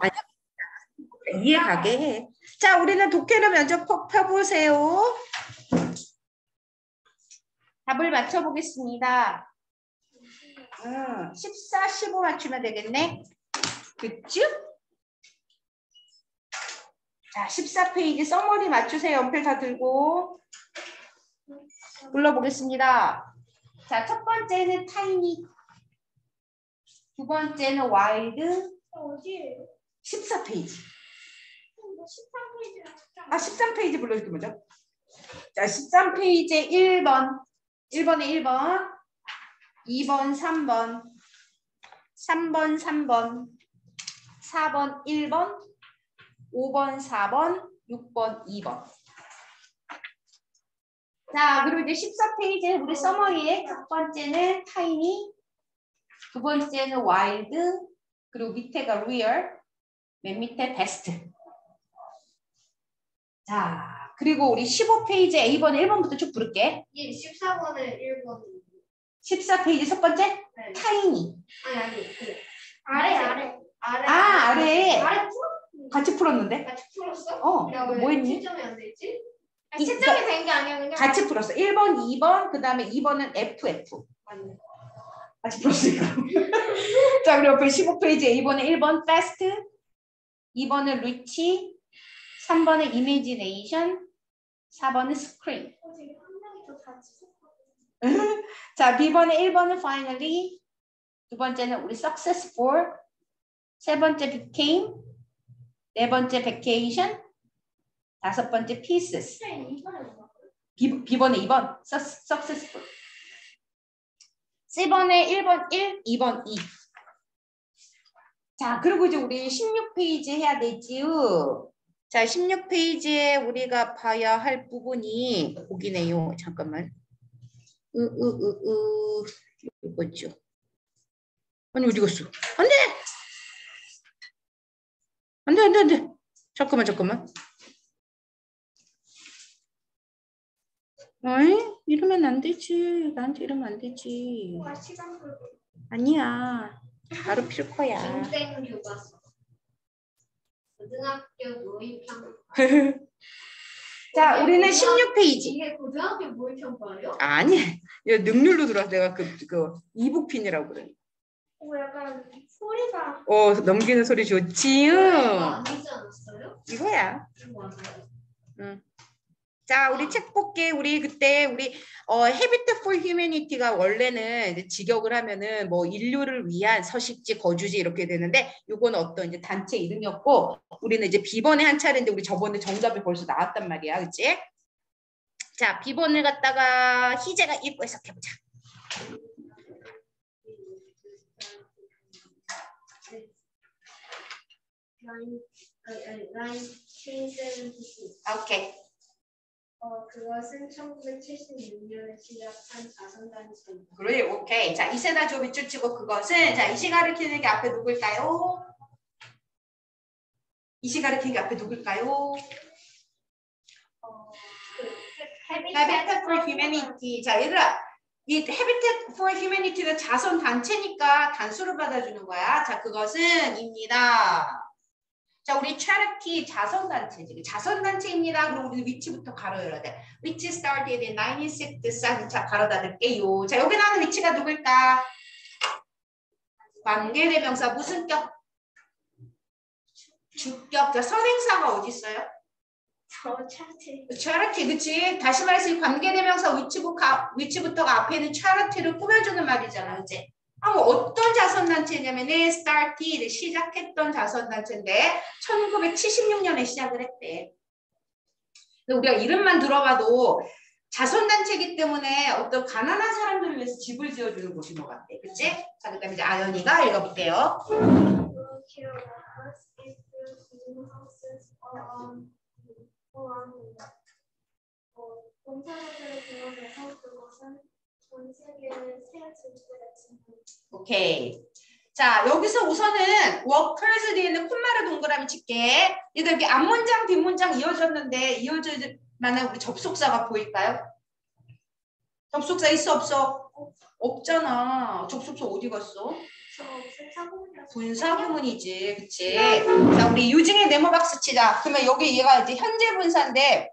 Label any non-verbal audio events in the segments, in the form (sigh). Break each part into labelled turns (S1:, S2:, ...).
S1: 아니, 이해가게 해. 자, 우리는 독해를 면접 펴보세요. 답을 맞춰보겠습니다. 음, 14, 15 맞추면 되겠네. 그쵸? 자, 14페이지 써머리 맞추세요. 연필 다 들고. 불러보겠습니다. 자, 첫 번째는 타이니. 두 번째는 wild.
S2: 어디에요?
S1: 14페이지.
S2: 13페이지랑
S1: 아, 13페이지 불러줄게 먼저. 자, 13페이지에 1번. 1번에 1번. 2번, 3번. 3번, 3번. 4번, 1번. 5번, 4번. 6번, 2번. 자, 그리고 이제 14페이지에 우리 summary에 첫 번째는 tiny. 두 번째는 wild. 그리고 밑에가 real. 맨 밑에 베스트. 자, 그리고 우리 15페이지 A번 1번부터 쭉 부를게.
S2: 예, 14번에 1번.
S1: 14페이지 첫 번째
S2: 네.
S1: tiny.
S2: 아니 아니 그 아래 아래 아래
S1: 아, 아래.
S2: 아래 풀
S1: 같이 풀었는데?
S2: 같이 풀었어?
S1: 어,
S2: 야,
S1: 왜뭐 했니?
S2: 채점이 안 되지? 아,
S1: 이-
S2: 채점이 된게 아니야 그냥
S1: 같이 풀었어. 1번, 2번, 그 다음에 2번은 FF.
S2: 맞네.
S1: 같이 풀었으니까. (laughs) 자, 그리고 옆에 15페이지 A번에 1번 fast, 2번은 reach, 3번은 imagination, 4번은 screen.
S2: 어, 지금 한 명이 더 같이
S1: 자, B번에 1번은 finally, 두 번째는 우리 successful, 세 번째 became, 네 번째 vacation, 다섯 번째 pieces.
S2: 뭐?
S1: B, B번에 2번 suc- successful. C번에 1번 1, 2번 2. 자, 그리고 이제 우리 16페이지 해야 되지요. 자, 16페이지에 우리가 봐야 할 부분이 거기네요. 잠깐만. 으, 으, 으, 으. 이거죠. 아니, 어디 갔어? 안 돼! 안 돼, 안 돼, 안 돼. 잠깐만, 잠깐만. 어이? 이러면 안 되지. 나한테 이러면 안 되지. 아니야. 바로 필 거야.
S2: 교과서 고등학교 모의평가 (laughs)
S1: 자, 우리는 16페이지.
S2: 이게 고등학교 모의평가예요?
S1: 아니, 이거 능률로 들어왔어. 내가 그, 그, 이북핀이라고 그래.
S2: 어 약간 소리가
S1: 어, 넘기는 소리 좋지.
S2: 이거
S1: 응. 이거야.
S2: 이거 맞아요?
S1: 자, 우리 책 볼게. 우리 그때 우리 어 Habitat for Humanity가 원래는 직역을 하면은 뭐 인류를 위한 서식지 거주지 이렇게 되는데 요거는 어떤 이제 단체 이름이었고 우리는 이제 비번의 한 차례인데 우리 저번에 정답이 벌써 나왔단 말이야. 그치? 자, 비번을 갖다가 희재가 읽고 해석해 보자.
S2: 나인 아니 아니 나인 776
S1: 오케이.
S2: 어 그것은 1976년에 시작한 자선단체입니다.
S1: 그래, 오케이. 자, 이세나 조 밑줄 치고 그것은 자, 이시 가르치는 게 앞에 누굴까요? 이시 가르치는 게 앞에 누굴까요?
S2: 어, 그
S1: Habitat for Humanity. 자, 얘들아. 이 Habitat for Humanity는 자선 단체니까 단수를 받아주는 거야. 자, 그것은 입니다. 자, 우리 charity 자선 단체지. 자선 단체입니다. 그럼 우리 위치부터 가로 열어야 돼. Which started in 1967. 자, 가로 닫을게요. 자, 여기 나오는 위치가 누굴까? 관계대명사 무슨 격? 주격. 자, 선행사가 어디 있어요?
S2: 저 차트
S1: charity, 그치? 다시 말해서 이 관계대명사 위치부터, 위치부터가 앞에 있는 charity를 꾸며주는 말이잖아, 그치? 아, 뭐 어떤 자선단체냐면은 started, 시작했던 자선단체인데 1976년에 시작을 했대. 근데 우리가 이름만 들어봐도 자선단체이기 때문에 어떤 가난한 사람들을 위해서 집을 지어주는 곳인 것 같아. 그치? 자, 그 다음에 이제 아연이가 읽어볼게요.
S2: 세계의 새 질서를
S1: 오케이. 자, 여기서 우선은 workers 뒤에 있는 콤마를 동그라미 칠게. 얘들 이렇게 앞문장, 뒷문장 이어졌는데 이어질 만한 우리 접속사가 보일까요? 접속사 있어 없어? 없잖아. 접속사 어디 갔어? 분사구문이지, 그치? 자, 우리 유징의 네모 박스 치자. 그러면 여기 얘가 이제 현재 분사인데,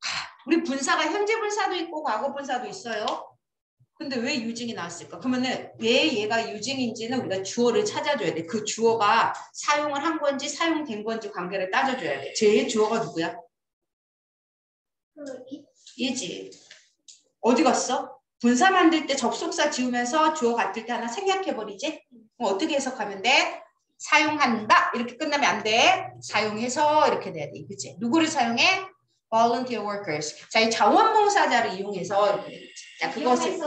S1: 하, 우리 분사가 현재 분사도 있고 과거 분사도 있어요. 근데 왜 유징이 나왔을까? 그러면은 왜 얘가 유징인지는 우리가 주어를 찾아줘야 돼. 그 주어가 사용을 한 건지 사용된 건지 관계를 따져줘야 돼. 제일 주어가 누구야?
S2: 그 이-
S1: 얘지. 어디 갔어? 분사 만들 때 접속사 지우면서 주어 같을 때 하나 생략해버리지? 그럼 어떻게 해석하면 돼? 사용한다 이렇게 끝나면 안 돼. 사용해서 이렇게 돼야 돼. 그치? 누구를 사용해? Volunteer workers. 자, 이 자원봉사자를 이용해서. 자, 그것을.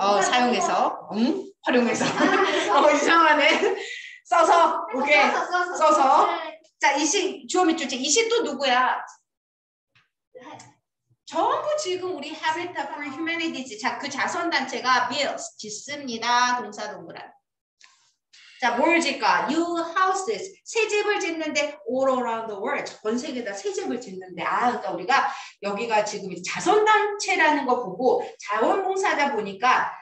S1: 어, 사용해서, 응? 활용해서. (laughs) 어, 이상하네. 써서, 오케이.
S2: 써서 써서. 네.
S1: 자, 이시, 주어 밑줄 치. 이시 또 누구야? 전부 지금 우리 Habitat for Humanity지. 자, 그 자선 단체가 builds, 짓습니다. 동사 동그란. 자, 뭘 짓까? New houses. 새 집을 짓는데 all around the world. 전 세계다 새 집을 짓는데. 아, 그러니까 우리가 여기가 지금 자선단체라는 거 보고 자원봉사자 보니까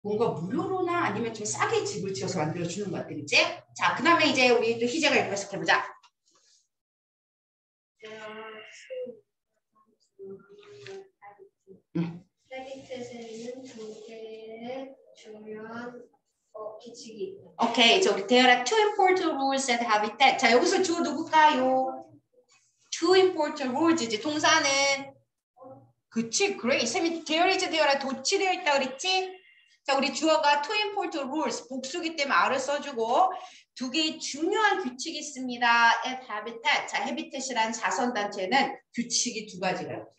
S1: 뭔가 무료로나 아니면 좀 싸게 집을 지어서 만들어주는 것 같아, 그치? 자, 그 다음에 이제 우리 또 희재가 읽고 해석해보자. 음.
S2: 헤비텟에는 두 개의 중요한 어,
S1: 저 우리 there are two important rules at habitat. 자, 여기서 주어 누굴까요? Two important rules 이제 동사는 그치, great. 쌤이 there is there에 도치되어 있다 그랬지? 자, 우리 주어가 two important rules 복수기 때문에 R을 써주고 두 개의 중요한 규칙이 있습니다. at habitat. 자, habitat이란 자선단체는 규칙이 두 가지가 있습니다.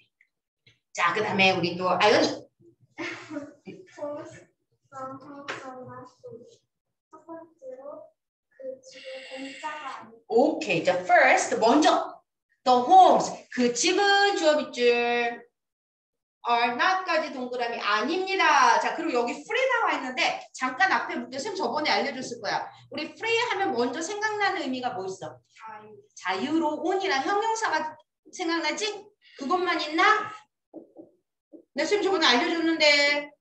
S1: 자, 그 다음에 우리 또 아연이.
S2: From 항상 맞고 첫 번째로 그 집은 공짜가 아니고
S1: 오케이, 자, first 먼저 the homes 그 집은 주어 밑줄 are not까지 동그라미 아닙니다. 자, 그리고 여기 free 나와 있는데 잠깐 앞에 묻때 쌤 저번에 알려줬을 거야. 우리 free 하면 먼저 생각나는 의미가 뭐 있어?
S2: 자유.
S1: 자유로운이란 형용사가 생각나지? 그것만 있나? 내쌤 저번에 알려줬는데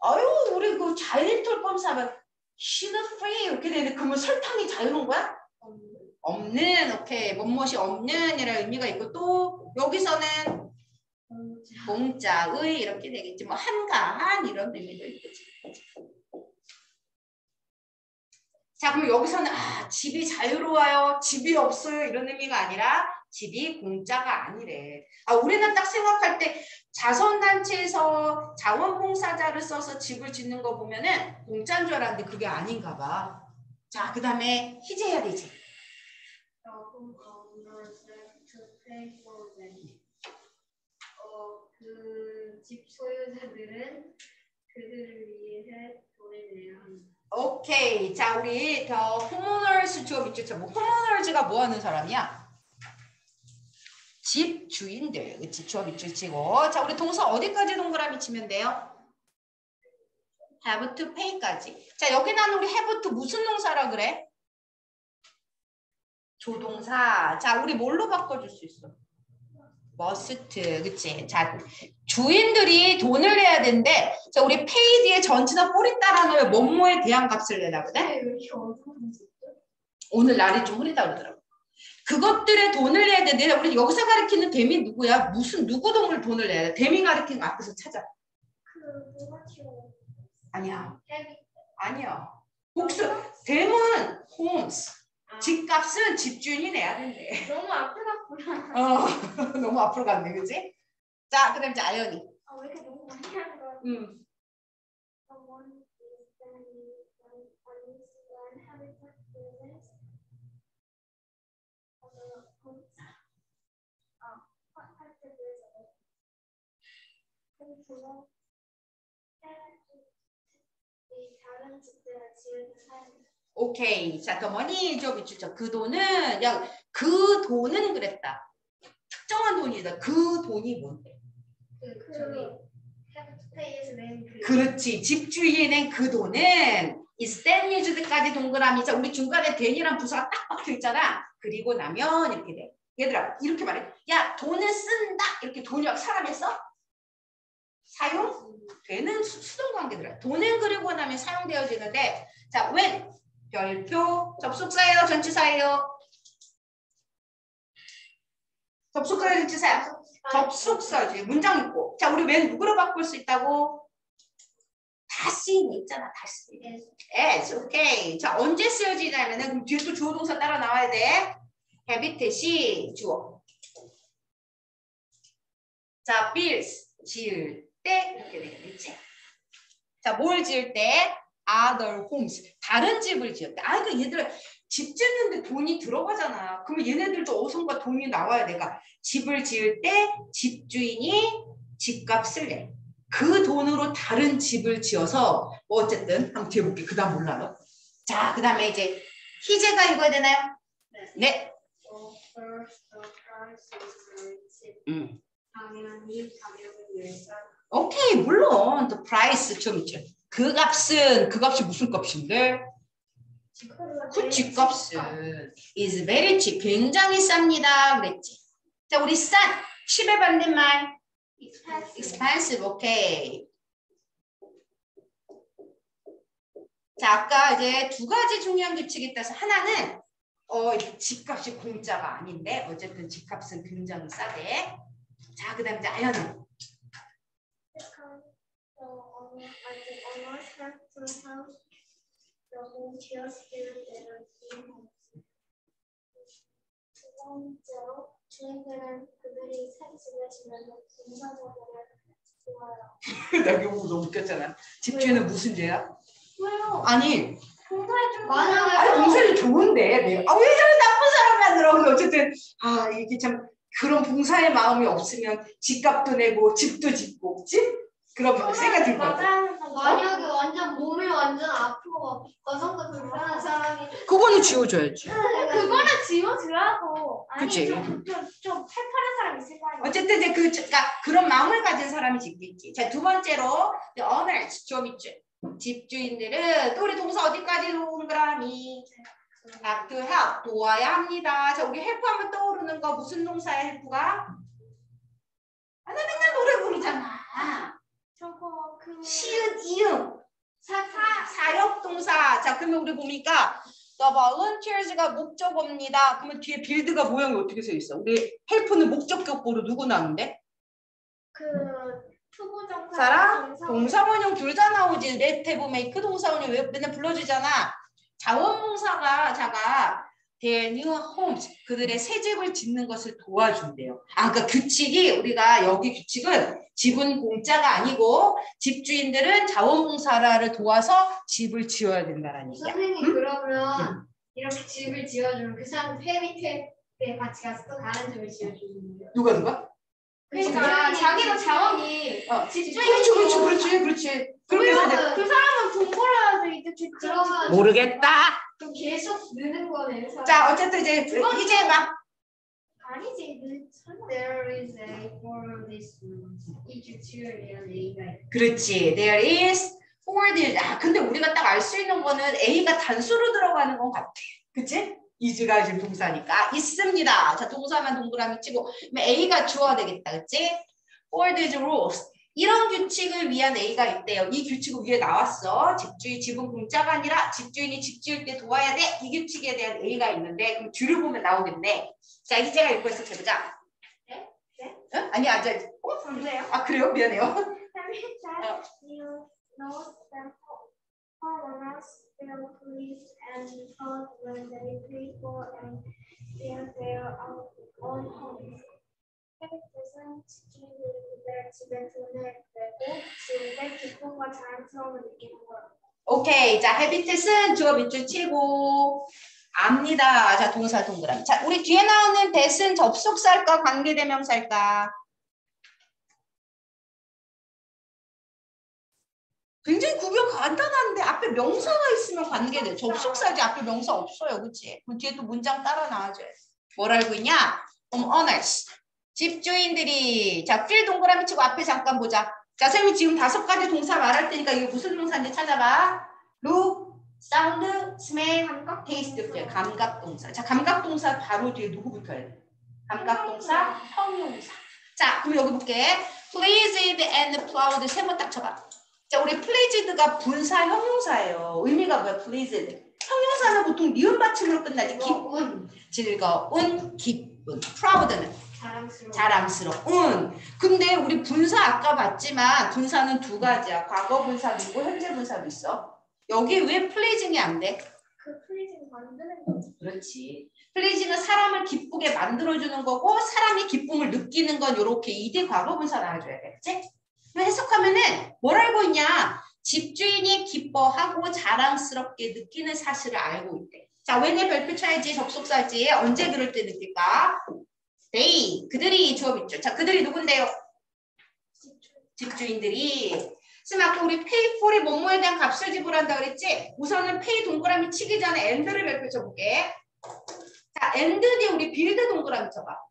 S1: 아유 우리 그 자유인털 검사하면 she's free 이렇게 되는데 그러면 설탕이 자유로운 거야? 없는 오케이. 뭐뭇이 없는 이라는 의미가 있고 또 여기서는 공짜의 이렇게 되겠지. 뭐 한가한 이런 의미도 있겠지. 자 그럼 여기서는 아 집이 자유로워요. 집이 없어요. 이런 의미가 아니라 집이 공짜가 아니래 아 우리는 딱 생각할 때 자선단체에서 자원봉사자를 써서 집을 짓는 거 보면은 공짜인 줄 알았는데 그게 아닌가 봐 자 그 다음에 희재해야 되지.
S2: 어, 그집 소유자들은 그들을 위해 돈을 내야 합니다.
S1: 오케이. 자, 우리 더 homeowners 주어 밑줄 뭐 homeowners가 뭐 하는 사람이야? 집 주인들. 그치? 주어 밑줄 치고. 자, 우리 동사 어디까지 동그라미 치면 돼요? have to pay까지. 자, 여기 나는 우리 have to 무슨 동사라 그래? 조동사. 자, 우리 뭘로 바꿔줄 수 있어? must. 그치? 자, 주인들이 돈을 내야 되는데, 자, 우리 pay 뒤에 전치나 뿌리 따라 넣으면 뭐뭐에 대한 값을
S2: 어두운 지
S1: 오늘 날이 좀 흐리다 그러더라고. 그것들의 돈을 내야 되는데 우리 여기서 가리키는 댐이 누구야? 무슨 누구 돈을 돈을 내야 돼? 가리키는 거 앞에서 찾아.
S2: 그?
S1: 아니야. 아니야. 복수. 댐은 홈스.
S2: 아,
S1: 집값은 집주인이 내야 된대.
S2: 너무 앞에 갔구나.
S1: 어, (laughs) 너무 앞으로 갔네, 그지? 자, 그 다음 이제 아연이.
S2: 아, 왜 이렇게 너무 많이 하는 거야?
S1: 음.
S2: Someone is standing on on one habitat unit. 어, 아, 하bitat unit. 그리고 이 다른 집들을 지은 사람.
S1: 오케이. 자, 더 머니 저 밑줄 그 돈은 야, 그 돈은 그랬다. 특정한 돈이다. 그 돈이 뭔데?
S2: 그 저기 낸그
S1: 그렇지. 집주인이 낸그 돈은 이 스탠리즈드까지 동그라미. 자, 우리 중간에 댄이란 부사가 딱 박혀 있잖아. 그리고 나면 이렇게 돼. 얘들아, 이렇게 말해. 야, 돈을 쓴다. 이렇게 돈이 막 사람이 써? 사용되는 수- 수동 관계들. 돈은 그리고 나면 사용되어지는데 자, when 별표 접속사예요, 전치사예요. 접속사예요, 전치사예요. 접속사지. 문장 있고. 자, 우리 when 누구로 바꿀 수 있다고? 다시 있잖아, 다시. yes, 오케이. 자, 언제 쓰여지냐면은 그럼 뒤에 또 주어 동사 따라 나와야 돼. habitat이 주어. 자, builds 지을 때 이렇게 되겠지. 자, 뭘 지을 때? other homes. 다른 집을 때. 아, 그러니까 얘들아 집 짓는데 돈이 들어가잖아. 그러면 얘네들도 어선과 돈이 나와야 내가 집을 지을 때 집주인이 집값을 내. 그 돈으로 다른 집을 지어서 뭐 어쨌든 한번 뒤에 볼게. 그 다음 몰라요. 자, 그 다음에 이제 희재가 읽어야 되나요? 네. 음.
S2: 당연히 가격을 위해서
S1: 오케이, 물론 the price 좀. 그 값은 그 값이 무슨 값인데? 그 집값은 is very cheap. 굉장히 쌉니다. 그랬지. 자, 우리 싼 10의 반대말 expensive. 오케이. 자, 아까 이제 두 가지 중요한 규칙이 있다서 하나는 어, 집값이 공짜가 아닌데 어쨌든 집값은 굉장히 싸대. 자, 그다음에 이제 아연은
S2: The owner and the owners have the 번째로 그들이 집을 지면서 도와요.
S1: 나 이거 너무 웃겼잖아. 집주인은 무슨 죄야?
S2: 왜요?
S1: 아니,
S2: 공사해준
S1: 아니 봉사는 좋은데 아, 왜 저런 나쁜 안 들어오는데 어쨌든 아 이게 참 그런 봉사의 마음이 없으면 집값도 내고 집도 짓고 그치? 그런 생각 들것 같아.
S2: 만약에 완전 몸이 완전 아프고 어성도 불편한 사람이
S1: 그거는 지워줘야지.
S2: 그거는 지워주라고 아니
S1: 그치.
S2: 좀 좀 좀 팔팔한 사람 있을 거 아니야
S1: 어쨌든 이제 그 그러니까 그런 마음을 가진 사람이 짓겠지. 자 두 번째로 the owners 좀 있지. 집주인들은 또 우리 동사 어디까지 동그라미 have to help 도와야 합니다. 자 우리 help 하면 떠오르는 거 무슨 동사야 help가? 아, 나 맨날 노래 부르잖아.
S2: 저거 그
S1: 시읒 이응
S2: 사사
S1: 사역 동사. 자 그러면 우리 보니까 the volunteers가 목적어입니다. 그러면 뒤에 build가 모양이 어떻게 써 있어? 우리 help는 목적격보로 누구 나오는데?
S2: 그 투부정사
S1: 사람 동사원형 둘 다 나오지. have, make 동사원형 왜 맨날 불러주잖아. 자원봉사가 자가 their new homes 그들의 새 집을 짓는 것을 도와준대요. 아, 그러니까 규칙이 우리가 여기 규칙은 집은 공짜가 아니고 집주인들은 자원봉사를 도와서 집을 지어야 된다라는 얘기야.
S2: 선생님 그러면 이렇게 집을 지어주면 그 사람 페미테 때 같이 가서 또 다른 집을 지어주는 거예요
S1: 누가 누가?
S2: 그러니까 자기도 자원이
S1: 어,
S2: 집주인이
S1: 그렇지, 그렇지, 그렇지, 그렇지. 이제
S2: 그 사람은 돈 벌어야죠 이제 집 그러면
S1: 모르겠다.
S2: 그럼 계속 느는 거네 그
S1: 자, 어쨌든 이제 이제 막
S2: 아니지 늘 There is a for this tutorial A가
S1: 그렇지. There is for the. 아, 근데 우리가 딱 알 수 있는 거는 A가 단수로 들어가는 것 같아. 그치? 이즈가 지금 동사니까 있습니다. 자, 동사만 동그라미 치고 그러면 A가 주어야 되겠다. 그치? For these rules. 이런 규칙을 위한 A가 있대요. 이 규칙은 위에 나왔어. 집주인, 집은 공짜가 아니라 집주인이 집 지을 때 도와야 돼. 이 규칙에 대한 A가 있는데 그럼 뒤를 보면 나오겠네. 자, 희재가 읽고 해석해보자.
S2: 네? 네?
S1: 응? 아니, 앉아. 어?
S2: 뭔데요?
S1: 아, 그래요? 미안해요. (laughs)
S2: that 해외에서는 집주인들의 집에 돈을 내고 때 기쁨과 자랑스러움을 느끼는 거예요.
S1: 오케이. 자, 헤비tet은 주어 밑줄 치고 압니다. 자, 동사 동그라미. 자, 우리 뒤에 나오는 that은 접속사일까 관계대명사일까? 굉장히 구별 간단한데 앞에 명사가 있으면 관계돼. 접속사지 앞에 명사 없어요. 그치? 뒤에 또 문장 따라 나와줘요. 뭘 알고 있냐? homeowners. 집주인들이 자, 필 동그라미 치고 앞에 잠깐 보자. 자, 선생님 지금 다섯 가지 동사 말할 테니까 이게 무슨 동사인지 찾아봐. look, sound, smell, 감각. 그래, 감각 동사. 자, 감각 동사 바로 뒤에 누구 붙어야 돼? 감각 동사, 형용사. 자, 그럼 여기 볼게. pleased and proud 세 번 딱 쳐봐. 자, 우리 pleased가 분사 형용사예요. 의미가 뭐야? pleased. 형용사는 보통 니은 받침으로 끝나지. 기쁜, 즐거운, 기쁜. proud는 자랑스러운. 근데 우리 분사 아까 봤지만 분사는 두 가지야. 과거 분사도 있고 현재 분사도 있어. 여기 왜 pleasing이 안 돼?
S2: 그 프리징 만드는 거.
S1: 그렇지. 플리징은 사람을 기쁘게 만들어주는 거고 사람이 기쁨을 느끼는 건 이렇게 이대 과거 분사 나와줘야 돼. 그치? 그럼 해석하면 은 뭘 알고 있냐? 집주인이 기뻐하고 자랑스럽게 느끼는 사실을 알고 있대. 자, 왜내 별표 쳐야지 접속사지 언제 그럴 때 느낄까? They 그들이 주어 있죠. 자, 그들이 누군데요? 집주인들이 아까 우리 pay for이 뭐뭐에 대한 값을 지불한다 그랬지? 우선은 pay 동그라미 치기 전에 and를 별표 쳐볼게. 자, and 뒤에 우리 build 동그라미 쳐봐.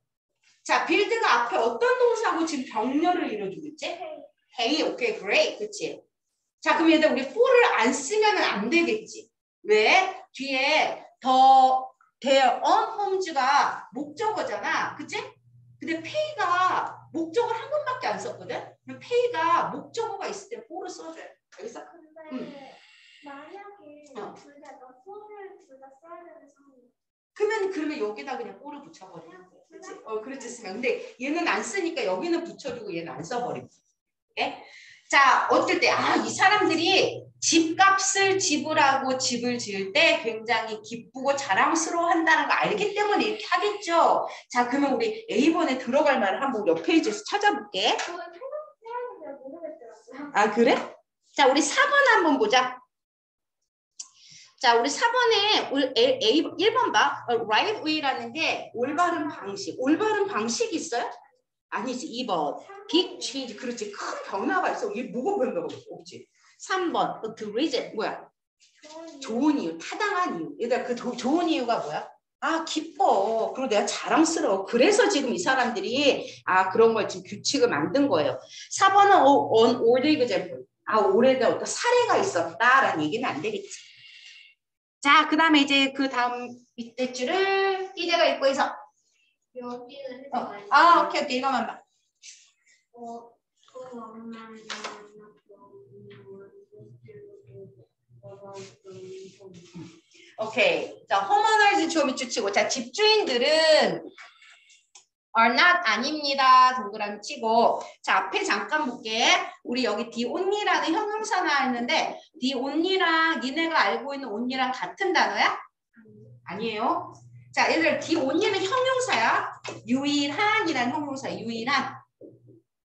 S1: 자, build가 앞에 어떤 동사고 지금 병렬을 이루어주고 있지? pay, 오케이, great, 그치? 자, 그럼 얘들 우리 for를 안 쓰면 안 되겠지. 왜? 뒤에 더 their own homes가 목적어잖아. 그치? 근데 pay가 목적어를 한 번밖에 안 썼거든? 그럼 pay가 목적어가 있을 때 for를 써줘야 돼. 알겠어?
S2: 근데 만약에
S1: 어.
S2: 둘다 너포를 둘 다 써야 되는 상황이
S1: 그러면 그러면 여기다 그냥 볼을 붙여버리는 거야. 그렇지? 어 그렇지 근데 얘는 안 쓰니까 여기는 붙여주고 얘는 안 써버리고. 예? 자 어떨 때 아 이 사람들이 집값을 지불하고 집을 지을 때 굉장히 기쁘고 자랑스러워 한다는 거 알기 때문에 이렇게 하겠죠. 자 그러면 우리 A번에 들어갈 말을 한번 옆 페이지에서 찾아볼게. 아 그래? 자 우리 4번 한번 보자. 자 우리 4번에 우리 A, A 1번 봐. 어, right way라는 게 올바른 방식. 올바른 방식이 있어요? 아니지 2번. big change. 그렇지. 큰 변화가 있어. 이게 뭐가 변화가 없지. 3번. 어, the reason. 뭐야?
S2: 좋은
S1: 이유. 타당한 이유. 얘들아 그 도- 좋은 이유가 뭐야? 아 기뻐. 그리고 내가 자랑스러워. 그래서 지금 이 사람들이 아 그런 걸 지금 규칙을 만든 거예요. 4번은 on old example. 아 오래된 어떤 사례가 있었다라는 얘기는 안 되겠지. 자, 그 다음에 이제 그 다음 밑에 줄을 이제가 읽고 해서
S2: 여기는 해석
S1: 어,
S2: 안.
S1: 아 오케이 오케이 이거 만 봐.
S2: 어, 그 엄마는
S1: 오케이. 자, homeowners 주어 밑줄 치고 자 집주인들은 are not 아닙니다. 동그라미 치고 자 앞에 잠깐 볼게. 우리 여기 the only라는 형용사 나왔는데 the only랑 니네가 알고 있는 only랑 같은 단어야? 아니에요. 자, 얘들 the only는 형용사야. 유일한이라는 형용사. 유일한.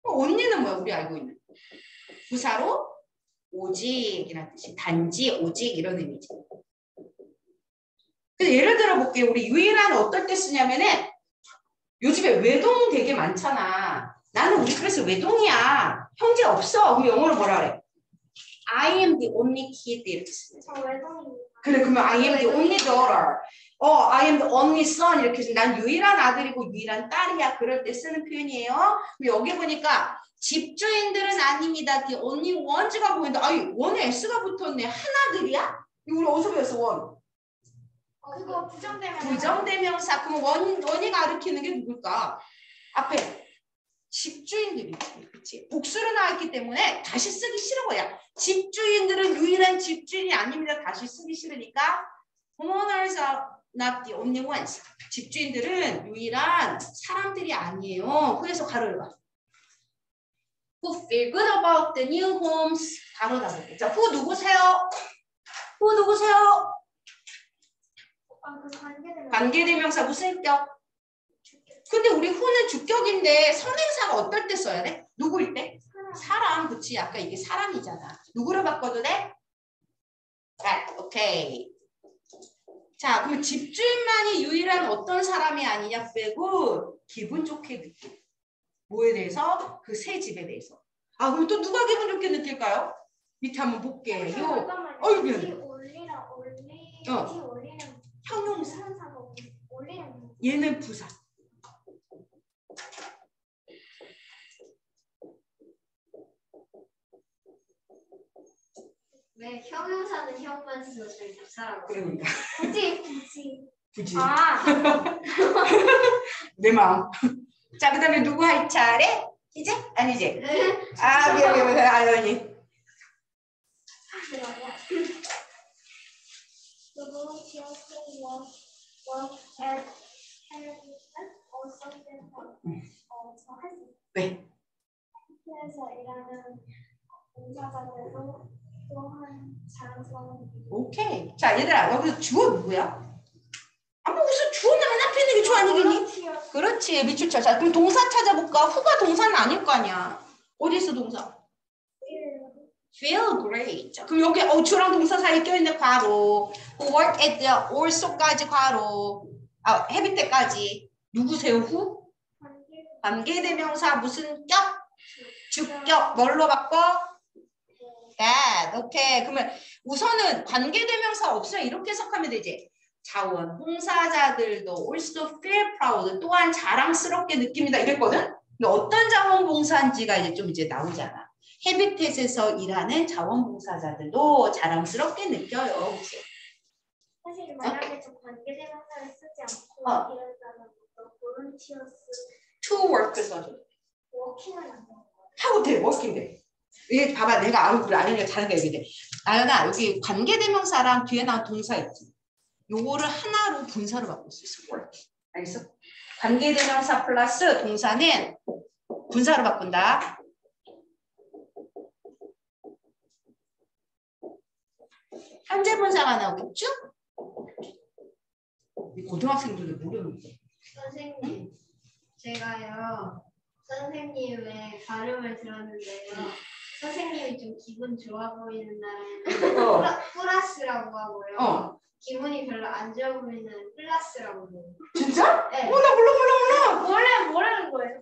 S1: 어, only는 뭐야? 우리 알고 있는. 부사로 오직이라는 뜻이 단지 오직 이런 의미지. 근데 예를 들어 볼게요. 우리 유일한 어떨 때 쓰냐면은 요즘에 외동 되게 많잖아. 나는 우리 그래서 외동이야. 형제 없어. 그럼 영어로 뭐라 그래? I am the only kid 이렇게 쓰는
S2: 저 외동입니다.
S1: 그래 그러면 I am the only daughter. 어, I am the only son 이렇게 해서 난 유일한 아들이고 유일한 딸이야. 그럴 때 쓰는 표현이에요. 여기 보니까 집주인들은 아닙니다. The only ones가 보이는데 아니 원에 s가 붙었네. 하나들이야? 이거 우리 어디서 배웠어 원?
S2: 그거 부정되면
S1: 부정대명사 그럼 원, 원이가 가리키는 게 누굴까? 앞에 집주인들이지. 그치? 복수로 나왔기 때문에 다시 쓰기 싫은 거야. 집주인들은 유일한 집주인이 아닙니다. 다시 쓰기 싫으니까 homeowners are not the only ones. 집주인들은 유일한 사람들이 아니에요. 그래서 가로를 봐. Who feel good about the new homes? 바로. 자, who 누구세요? who 누구세요?
S2: 아, 그
S1: 관계대명사 무슨 격? 근데 우리 후는 주격인데 선행사가 어떨 때 써야 돼? 누구일 때?
S2: 사람
S1: 그치? 아까 이게 사람이잖아. 누구로 바꿔도 돼? 네, 오케이. 자, 그럼 집주인만이 유일한 어떤 사람이 아니냐 빼고 기분 좋게 느끼. 뭐에 대해서? 그 새 집에 대해서. 아, 그럼 또 누가 기분 좋게 느낄까요? 밑에 한번 볼게요. 어이, 미안해.
S2: 이 올리라 올리
S1: 어. 형용사. 얘는 부사.
S3: 왜 형용사는 형만 쓰고 부사라고
S1: 그러니까.
S2: 굳이 굳이
S1: 굳이.
S2: 아 (laughs)
S1: 내 마음. 자, 그 다음에 누구 할 차례? 이제? 아니지? 아, 미안, 미안, 미안. 아연이.
S2: Or something also has
S1: 왜?
S2: 학교에서 일하는 봉사자들도
S1: 오케이. 자, 얘들아, 여기서 주어 누구야? 아무 무슨 주어는 맨 앞에 있는 게 주어 아니겠니? 그렇지, 밑줄쳐. 자, 그럼 동사 찾아볼까? 후가 동사는 아닐 거 아니야. 어디 있어, 동사? feel great. 자, 그럼 여기 어, 주랑 동사 사이에 껴있는 who work at the also까지 과로 아, 헤비 때까지 누구세요, 후? 관계대명사 무슨 격? 주격 뭘로 바꿔? That. 오케이. 그러면 우선은 관계대명사 없으면 이렇게 해석하면 되지. 자원 봉사자들도 also feel proud 또한 자랑스럽게 느낍니다. 이랬거든. 근데 어떤 자원봉사인지가 이제 좀 이제 나오잖아. 헤비텟에서 일하는 자원봉사자들도 자랑스럽게 느껴요. 그치?
S2: 사실 만약에 저 관계대명사를 쓰지 않고
S1: 어.
S2: 이랬다면 또 volunteers
S1: to work 써줘.
S2: 워킹을 안 거예요.
S1: 하고 돼. working 돼. 이게 봐봐. 내가 아우 우리 아연이가 잘하는 거 얘기해. 아연아 여기 관계대명사랑 뒤에 나온 동사 있지. 요거를 하나로 분사로 바꿀 수 있어. 알겠어? 관계대명사 플러스 동사는 분사로 바꾼다. 현재 분사가 나오겠죠? 이 고등학생들도 모르는데.
S3: 선생님, 제가요 선생님의 발음을 들었는데요. 선생님이 좀 기분 좋아 보이는 날에는 (laughs)
S1: 어.
S3: 플러스라고 하고요.
S1: 어.
S3: 기분이 별로 안 좋아 보이는 플러스라고 해요.
S1: 진짜?
S3: 네.
S1: 어, 나 몰라, 몰라, 몰라.
S2: 원래 뭐라는 거예요?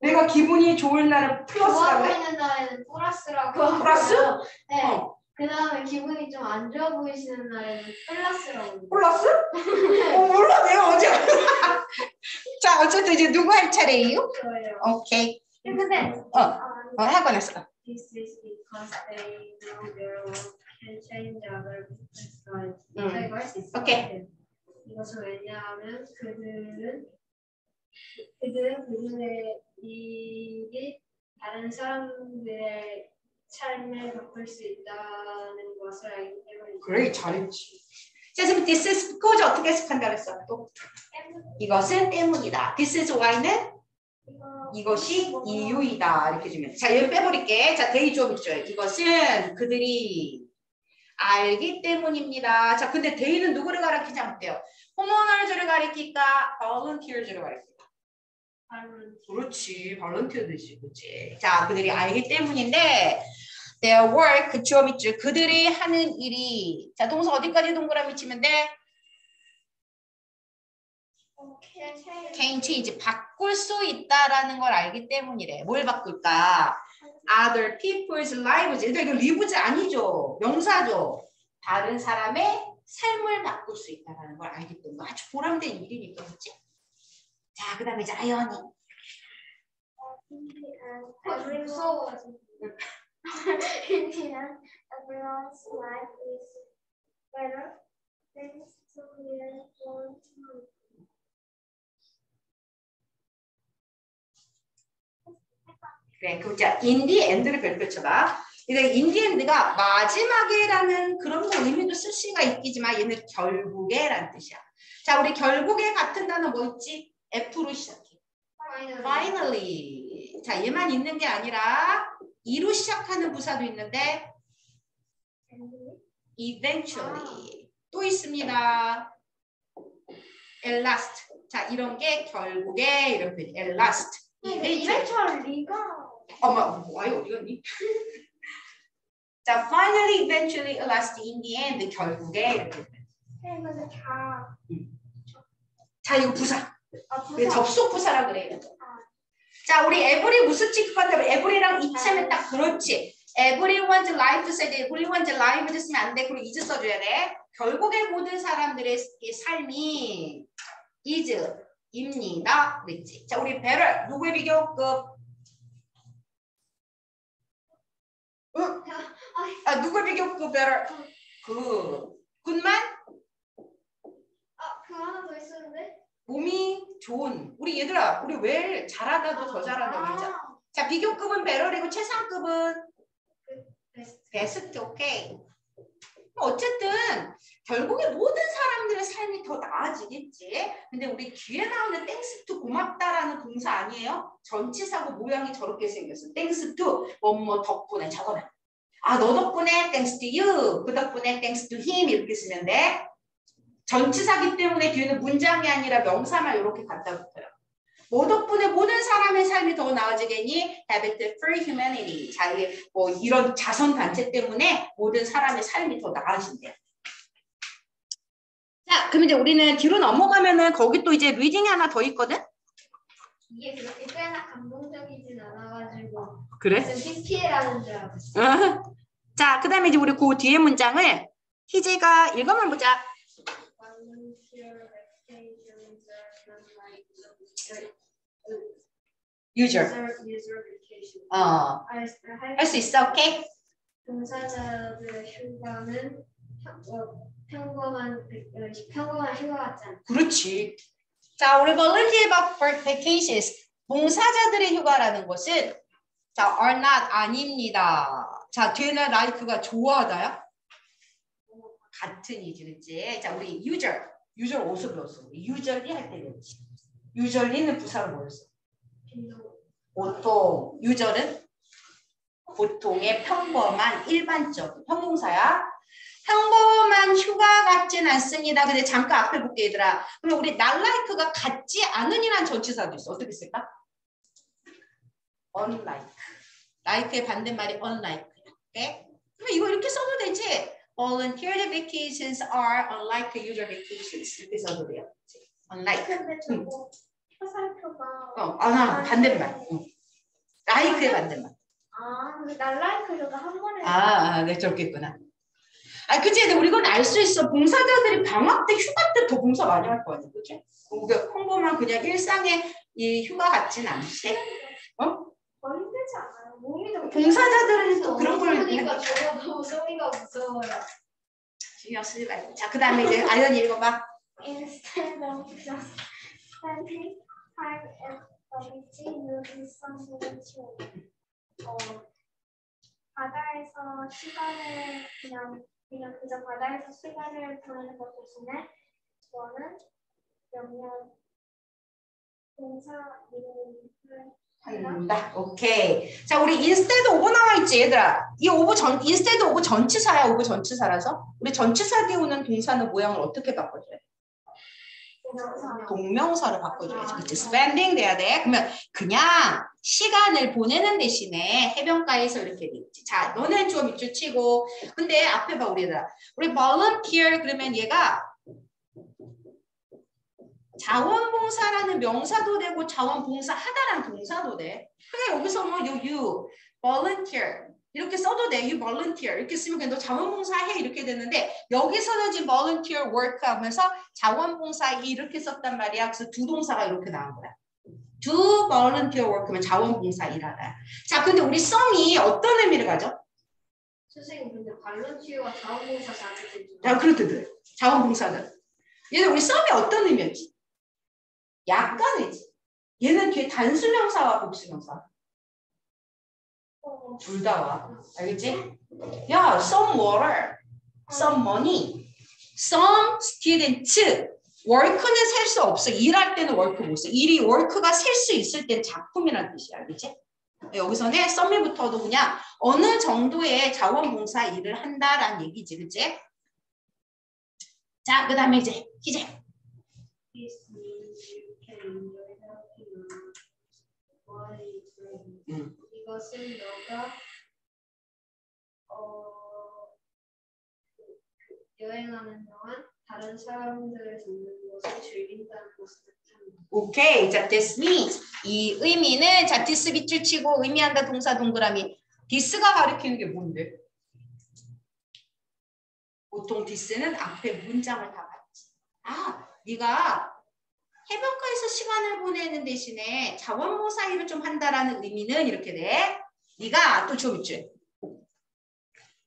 S1: 내가 기분이 좋을 날은
S3: 좋아
S1: 플러스라고 해.
S3: 보이는 날에는 플러스라고 하고요.
S1: 플러스?
S3: 네.
S1: 어.
S3: 그 다음에 기분이 좀 안 좋아 보이시는 날에는 플러스라고 해요.
S1: 플러스? (laughs) 어, 몰라, 내가 언제. 자, 어쨌든 이제 누구 할 차례예요?
S3: 저예요.
S1: 오케이.
S2: 근데
S1: 어,
S2: 아,
S1: 어, 할거 냈어.
S3: This is because they know their work can change people's lives.
S1: 음.
S3: 저 이거 할수 있을
S1: 오케이.
S3: 이것은 왜냐하면 그들은 그들은 그들의 일이 다른 사람들의 삶을 바꿀 수 있다는 것을 알기 때문이죠.
S1: 그래, 잘했지. 자, 지금 this is because 어떻게 해석한다 그랬어? 또 이것은 때문이다. This is why는 이것이 이유이다. 이렇게 주면. 자, 여기 빼버릴게. 자, they 좀 있죠. 이것은 그들이 알기 때문입니다. 자, 근데 they는 누구를 가리키지 않대요? homeowners를 가리킬까? volunteers를 가리킬까? 그렇지. volunteers지. 그렇지. 자, 그들이 알기 때문인데 their work, 그 주어 밑줄. 그들이 하는 일이 자, 동사 어디까지 동그라미 치면 돼? Can change. 바꿀 수 있다라는 걸 알기 때문이래. 뭘 바꿀까? other people's lives. 일단 이거 lives 아니죠. 명사죠. 다른 사람의 삶을 바꿀 수 있다는 걸 알기 때문에 아주 보람된 일이니까 그렇지? 자, 그 다음에 이제 아연이.
S2: Volunteers.
S1: 그래, 그 자, in the end를 별표 쳐봐. 이제 in the end가 마지막에라는 그런 거 의미도 쓸 수가 있겠지만 얘는 결국에라는 뜻이야. 자, 우리 결국에 같은 단어 뭐 있지? F로 시작해. Finally. 자, 얘만 있는 게 아니라 이로 시작하는 부사도 있는데 eventually 또 있습니다. at last. 자, 이런 게 결국에 이런 표현. at last. eventually.
S2: 이벤트를 리가
S1: 어머, 와요 어디 갔니? 자, finally, eventually, at last, in the end, 결국에 이렇게.
S2: 네, 다
S1: 자, 이거 부사.
S2: 아,
S1: 이게 접속 부사라 그래요. 자, 우리 every 무슨 취급한다면 every랑 이치하면 딱 그렇지. everyone's life 써야 돼. everyone's life 쓰면 안 돼. 그리고 is 써줘야 돼. 결국에 모든 사람들의 이 삶이 is 입니다. 그랬지. 자, 우리 better 누구의 비교급? 응? 아, 누구의 비교급 better? 그 굿만
S3: 아, 그 하나 더 있었는데?
S1: 몸이 좋은 우리 얘들아 우리 왜 잘하다도 더 잘한다고 그러자
S2: 아,
S1: 자, 비교급은 배럴이고 최상급은
S3: 베스트.
S1: 베스트, 오케이. 뭐 어쨌든 결국에 모든 사람들의 삶이 더 나아지겠지. 근데 우리 뒤에 나오는 thanks to 고맙다라는 동사 아니에요? 전치사고 모양이 저렇게 생겼어. thanks to 뭐뭐 덕분에 적어놔. 아, 너 덕분에 thanks to you, 그 덕분에 thanks to him 이렇게 쓰면 돼. 전치사기 때문에 뒤에는 문장이 아니라 명사만 이렇게 갖다 붙어요. 뭐 덕분에 모든 사람의 삶이 더 나아지겠니? Habitat for Humanity. 자, 이게 뭐 이런 자선 단체 때문에 모든 사람의 삶이 더 나아진대요. 자, 그럼 이제 우리는 뒤로 넘어가면은 거기 또 이제 reading이 하나 더 있거든?
S3: 이게 그렇게 꽤나 감동적이진 않아가지고
S1: 그래?
S3: 무슨 PPL하는 줄 알았어.
S1: 자, 그 다음에 이제 우리 그 뒤에 문장을 희재가 읽어만 보자.
S3: Vacation.
S1: 어, 할 수 있어, 오케이?
S3: 종사자들의 휴가는 평- 어, 평범한 백- 어, 평범한 휴가 같지 않다.
S1: 그렇지. 자, 우리 volunteer vacations. 봉사자들의 휴가라는 것은 자, are not 아닙니다. 자, 뒤에는 like가 좋아하다야? 같은 이지, 그치? 자, 우리 user. user 어디서 배웠어? 우리 usually 할때 배웠지. usually는 부사로 뭐였어? 보통, usual은 보통의 평범한 일반적 형용사야. 평범한 휴가 같진 않습니다. 근데 잠깐 앞에 볼게 얘들아. 그럼 우리 like가 같지 않은이란 전치사도 있어. 어떻게 쓸까? unlike. like의 반대말이 unlike. 오케이? 그럼 이거 이렇게 써도 되지. Volunteer vacations are unlike usual vacations. 이렇게 써도 돼요. unlike.
S2: 근데 저거 화살표가
S1: 어, 아, 나 반대말. 응. like의 반대말.
S2: 아, 그 날라이크가 한 번에
S1: 아, 아, 네, 저렇겠구나. 아, 그치. 근데 우리 이건 알 수 있어. 봉사자들이 방학 때, 휴가 때 더 봉사 많이 할거 아니야. 그치? 그러니까 평범한 그냥 일상의 이 휴가 같진 않지. 어?
S2: 더 힘들지 않아요? 몸이 더
S1: 봉사자들은 또 그런 걸
S3: 그러니까 저거 너무 소리가 무서워요.
S1: 신경 쓰지 말고. 자, 그 다음에 이제 아연이 읽어봐.
S2: Instead of just spending time at the beach, you do something to 어, 바다에서 시간을 그냥 그냥 그저 바다에서 시간을 보내는 것 대신에 저는 일을
S1: 한다. 오케이. 자, 우리 instead of 나와 있지, 얘들아. 이 of 전, instead of 전치사야, of 전치사라서. 우리 전치사 뒤에 오는 동사는 모양을 어떻게?
S2: 봉사
S1: 동명사로 바꿔줘야지. 그치? spending 돼야 돼. 그러면 그냥 시간을 보내는 대신에 해변가에서 이렇게 돼 있지. 자, 너네 좀 밑줄 치고. 근데 앞에 봐, 우리들아. 우리 volunteer 그러면 얘가 자원봉사라는 명사도 되고 자원봉사 하다라는 동사도 돼. 그냥 여기서 뭐 you, you volunteer 이렇게 써도 돼. you volunteer 이렇게 쓰면 그냥 너 자원봉사해 이렇게 되는데 여기서는 지금 volunteer work 하면서 자원봉사 이렇게 썼단 말이야. 그래서 두 동사가 이렇게 나온 거야. Do volunteer work면 자원봉사 일하다. 자, 근데 우리 썸이 어떤 의미를 가져?
S3: 선생님 근데 발론티어와 자원봉사 자체들
S1: 자, 그렇거든. 자원봉사는. 얘는 우리 썸이 어떤 의미였지? 약간이지. 얘는 뒤에 단수명사와 복수명사.
S2: 어,
S1: 둘다 와. 알겠지? 야, some water, some money, some work는 셀 수 없어. 일할 때는 work 못 써. 일이 work가 셀 수 있을 땐 작품이라는 뜻이야. 알겠지? 여기서는 썸미부터도 그냥 어느 정도의 자원봉사 일을 한다라는 얘기지. 그치? 자, 그 다음에 이제 희재. 음.
S3: 이것은 너가 어, 그- 그 여행하는 동안 다른 사람들을 돕는 것을 즐긴다는 것을 나타낸다.
S1: 오케이. 자, this means. 이 의미는 자, this 밑줄 치고 의미한다 동사 동그라미. this가 가리키는 게 뭔데? 보통 this는 앞에 문장을 다 받지. 아, 네가 해변가에서 시간을 보내는 대신에 자원봉사 일을 좀 한다라는 의미는 이렇게 돼. 네가 또좀 있지.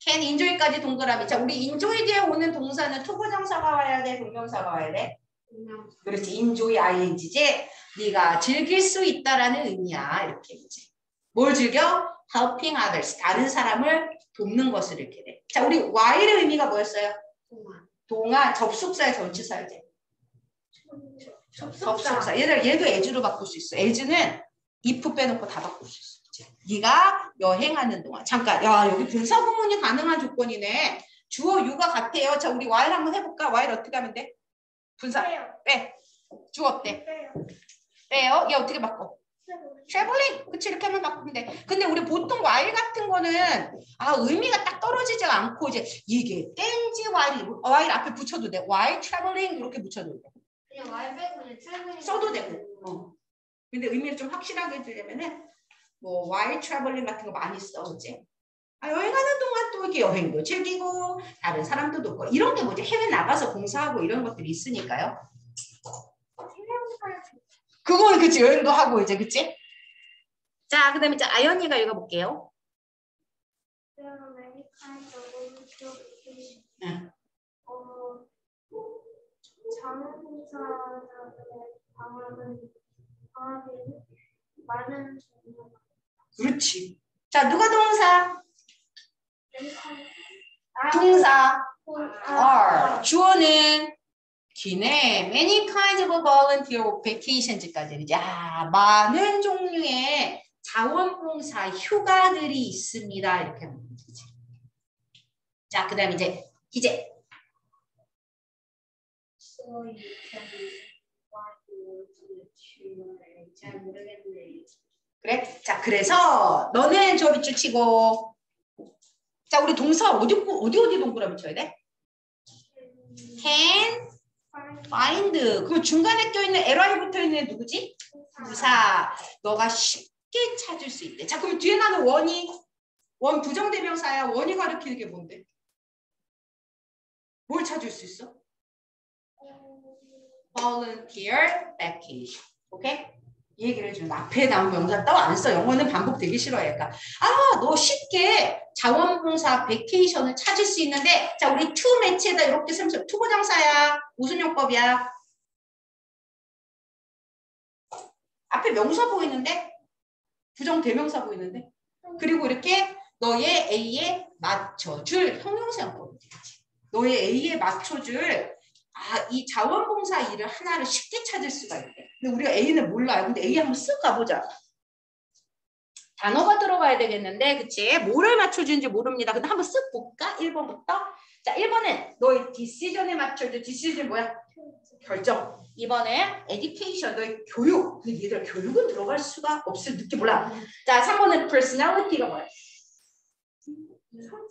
S1: Can enjoy까지 동그라미. 자, 우리 enjoy 뒤에 오는 동사는 투부정사가 와야 돼, 동명사가 와야 돼. 그렇지. enjoy ing지. 네가 즐길 수 있다라는 의미야. 이렇게 이제. 뭘 즐겨? helping others. 다른 사람을 돕는 것을 이렇게 돼. 자, 우리 while의 의미가 뭐였어요? 동화, 접속사의 전치사이지. 접속사. 얘들 얘도 as로 바꿀 수 있어. as는 if 빼놓고 다 바꿀 수 있어. 네가 여행하는 동안 잠깐 야 여기 분사 구문이 가능한 조건이네. 주어 유가 같아요. 자 우리 while 한번 해볼까? while 어떻게 하면 돼? 분사 빼. 주어 어때? 빼요. 얘 어떻게 바꿔? traveling. 그치 이렇게 하면 바꾸면 돼. 근데 우리 보통 while 같은 거는 아 의미가 딱 떨어지지가 않고 이제 이게 땡지 while while 앞에 붙여도 돼. while traveling 이렇게 붙여도 돼.
S3: 그냥 와이 빼고 그냥 traveling
S1: 써도 되고. 어. 근데 의미를 좀 확실하게 해주려면은 뭐 while traveling 같은 거 많이 써, 그지? 아, 여행하는 동안 또 이렇게 여행도 즐기고 다른 사람도 돕고 이런 게 뭐지? 해외 나가서 공사하고 이런 것들이 있으니까요. 그거는 그치 여행도 하고 이제 그치? 자, 그다음에 이제 아연이가 읽어볼게요.
S2: Education.
S1: 응.
S2: 어, 자원봉사자들의 방학은 방학에는 많은 종류가
S1: 그렇지. 자, 누가 동사? 동사
S2: are.
S1: 주어는 기네. Many kinds of volunteer vacations까지. 이제 아, 많은 종류의 자원봉사 휴가들이 있습니다. 이렇게 하면 되지. 자, 그다음 이제 이제
S3: So 잘 모르겠네.
S1: 그래. 자, 그래서 너는 저 밑줄 치고 자, 우리 동사 어디 어디 어디 동그라미 쳐야 돼? can find. 그럼 중간에 껴있는 ly 붙어 있는 애 누구지? 부사. 너가 쉽게 찾을 수 있대. 자, 그럼 뒤에 나는 원이 원 부정대명사야. 원이 가리키는 게 뭔데? 뭘 찾을 수 있어? volunteer vacation. 오케이? 이 얘기를 좀 앞에 나온 명사 따로 안 써. 영어는 반복 되게 싫어해. 그러니까 아, 너 쉽게 자원봉사 베케이션을 찾을 수 있는데 자, 우리 to 매치에다 이렇게 쓰면 투보장사야. 무슨 용법이야? 앞에 명사 보이는데 부정 대명사 보이는데 그리고 이렇게 너의 A에 맞춰줄 형용사 용법이지. 너의 A에 맞춰줄 아, 이 자원봉사 일을 하나를 쉽게 찾을 수가 있대. 근데 우리가 A는 몰라요. 근데 A 한번 쓱 가보자. 단어가 들어가야 되겠는데, 그치? 뭐를 맞춰주는지 모릅니다. 근데 한번 쓱 볼까? 1번부터. 자, 1번은 너의 디시전에 맞춰줄 디시전 뭐야? 결정. 2번은 education, 너의 교육. 근데 얘들아, 교육은 들어갈 수가 없을 느낌 몰라. 자, 3번은 personality가 뭐야?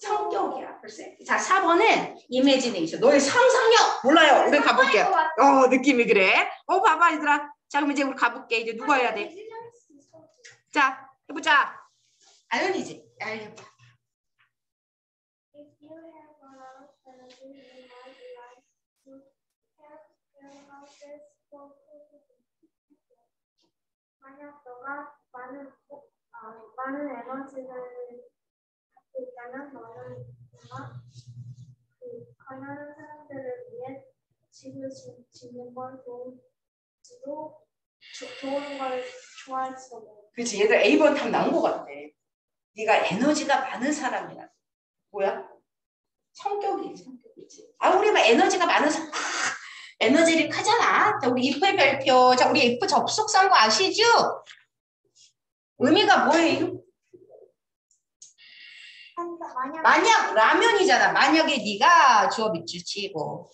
S1: 성격이야, personality. 자, 4번은 imagination, 너의 상상력. 몰라요. 우리 가볼게요. 어, 느낌이 그래. 어, 봐봐, 얘들아. 자, 그럼 이제 우리 가볼게. 이제 누가 해야 돼? 자, 해보자. 아연이지? 아연
S2: for 만약 너가 많은 아, 많은 에너지를 있다면 너는 너가 그 가난한 사람들을 위해 집을 지- 짓는 건 좋은지도 조- 좋은 걸 모르.
S1: 그렇지. 얘들 A번 답 나온 것 같아. 네가 에너지가 많은 사람이야. 뭐야? 성격이지, 성격이지. 아, 우리 막 에너지가 많은 사람. 아, 에너지를 크잖아. 자, 우리 if의 별표. 자, 우리 if 접속사인 거 아시죠? 의미가 뭐예요?
S2: 만약
S1: 만약 라면이잖아. 만약에 네가 주어 밑줄 치고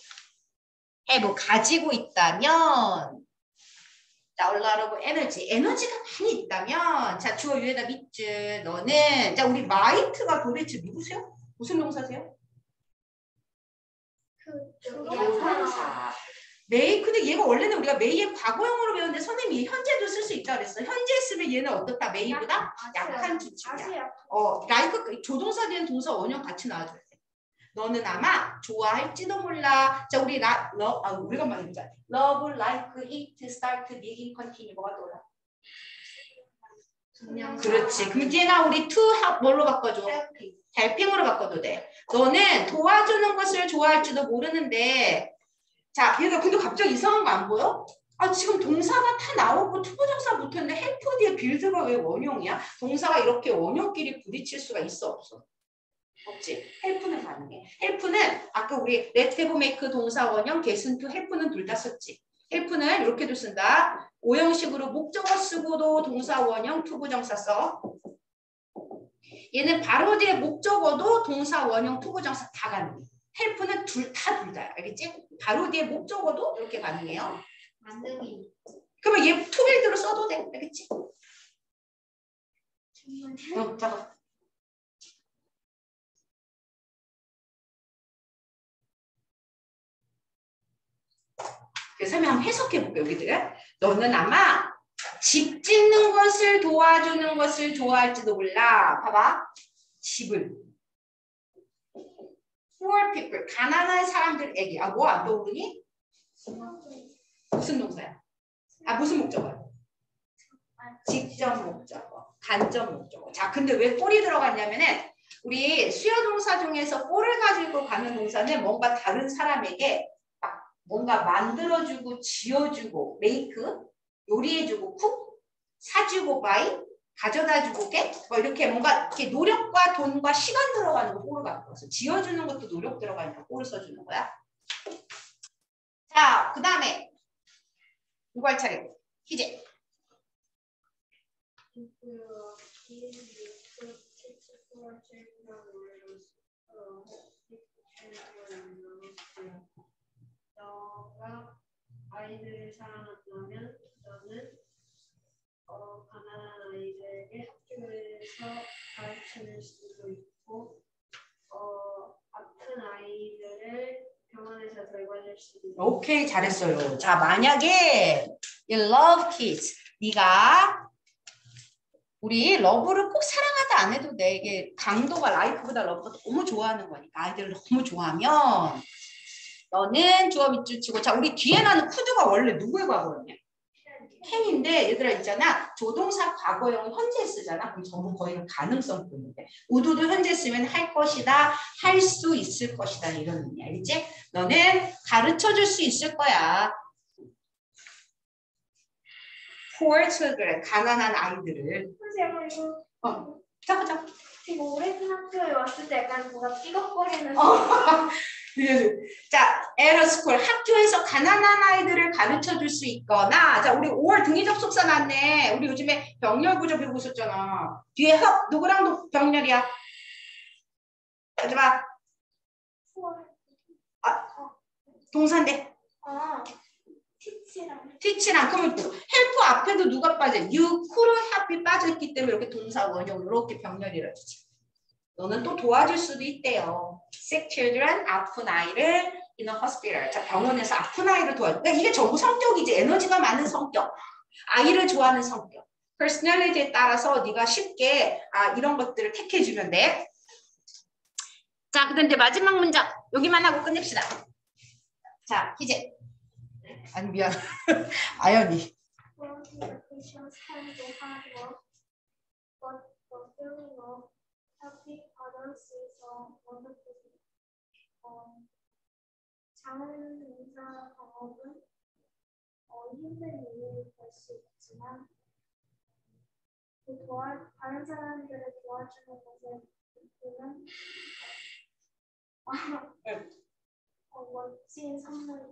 S1: 해뭐 가지고 있다면 자, 올라가고 에너지. 에너지가 많이 있다면 자, 주어 위에다 밑줄 너는 자, 우리 마이트가 도대체 누구세요? 무슨 동사세요?
S2: 그
S1: 조동사. may 근데 얘가 원래는 우리가 may의 과거형으로 배웠는데 선생님이 현재도 쓸 수 있다 그랬어. 현재 쓰면 얘는 어떻다? may보다 약한 추측이야. 어, like 조동사 뒤엔 동사 원형 같이 나와줘야 돼. 너는 아마 좋아할지도 몰라. 자, 우리 라, 러, 아, 우리가 많이 보자. Love, like, hate, start, begin, continue 뭐가 떠올라? 그렇지. 그럼 얘나 우리 to have 뭘로 바꿔줘? helping으로 바꿔도 돼. 너는 도와주는 것을 좋아할지도 모르는데 자, 얘가 근데 갑자기 이상한 거 안 보여? 아, 아 지금 동사가 다 나오고 투부정사 붙었는데 help 뒤에 build가 왜 원형이야? 동사가 이렇게 원형끼리 부딪힐 수가 있어 없어? 없지. help는 가능해. help는 아까 우리 have make 동사 원형 to help는 둘 다 썼지. help는 이렇게도 쓴다. 오형식으로 목적어 쓰고도 동사 원형 투부정사 써. 얘는 바로 뒤에 목적어도 동사 원형 to부정사 다 가능해. help는 둘 다 둘 다야. 알겠지? 바로 뒤에 목적어도 이렇게 가능해요.
S3: 만능이
S1: 그러면 얘 to build로 써도 돼. 알겠지? 어, 잠깐. 그래서 한번 해석해 볼게 여기들. 너는 아마 집 짓는 것을 도와주는 것을 좋아할지도 몰라. 봐봐. 집을. Poor people, 가난한 사람들에게. 아, 뭐 안 떠오르니? 무슨 동사야? 아, 무슨 목적어야? 직접 목적어, 간접 목적어. 자, 근데 왜 꼴이 들어갔냐면은 우리 수요 동사 중에서 꼴을 가지고 가는 동사는 뭔가 다른 사람에게 막 뭔가 만들어주고 지어주고 make, 요리해주고 cook, 사주고 buy, 가져다 주고 get, 뭐 이렇게 뭔가 이렇게 노력과 돈과 시간 들어가는 거 for를 갖고 와서 지어주는 것도 노력 들어가니까 for를 써주는 거야. 자, 그 다음에 누구 할 차례? 희재.
S3: 너가 아이들을 사랑한다면 너는 어, 가난한 아이들에게 학교에서 가르칠 수도 있고 어, 아픈 아이들을 병원에서 돌봐줄 수도 있고
S1: 오케이 잘했어요. 자 만약에 you love kids 네가 우리 love를 꼭 사랑하다 안 해도 돼. 이게 강도가 like보다 love가 너무 좋아하는 거니까 아이들을 너무 좋아하면 너는 주어 밑줄 치고 자 우리 뒤에 나는 쿠드가 원래 누구의 과거였냐? 캔인데 얘들아 있잖아. 조동사 과거형은 현재 쓰잖아. 그럼 전부 거의 가능성 표현인데 우두도 현재 쓰면 할 것이다 할 수 있을 것이다 이런 의미야. 알겠지? 너는 가르쳐 줄 수 있을 거야. Poor children 가난한 아이들을.
S2: 선생님
S1: 어 잠깐
S2: 이거 오래된 학교에 왔을 때 약간 뭔가 삐걱거리는
S1: 어. (laughs) 자, at a school 학교에서 가난한 아이들을 가르쳐 줄 수 있거나 자, 우리 or 등위 접속사 났네. 우리 요즘에 병렬 구조 배우고 있었잖아. 뒤에 help 누구랑 도- 병렬이야? 하지 마. 동사인데
S2: 아
S1: teach랑 그러면 help 앞에도 누가 빠져? you could help이 빠져있기 때문에 이렇게 동사 원형 이렇게 병렬이라지. 너는 또 도와줄 수도 있대요. sick children 아픈 아이를 in a hospital. 자 병원에서 아픈 아이를 도와줘. 그러니까 이게 전부 성격이지. 에너지가 많은 성격. 아이를 좋아하는 성격. personality에 따라서 네가 쉽게 아 이런 것들을 택해주면 돼. 자 그런데 마지막 문장 여기만 하고 끝냅시다. 자 희재. 아니 미안. 아연이.
S2: 어, 어, 그 어, 어,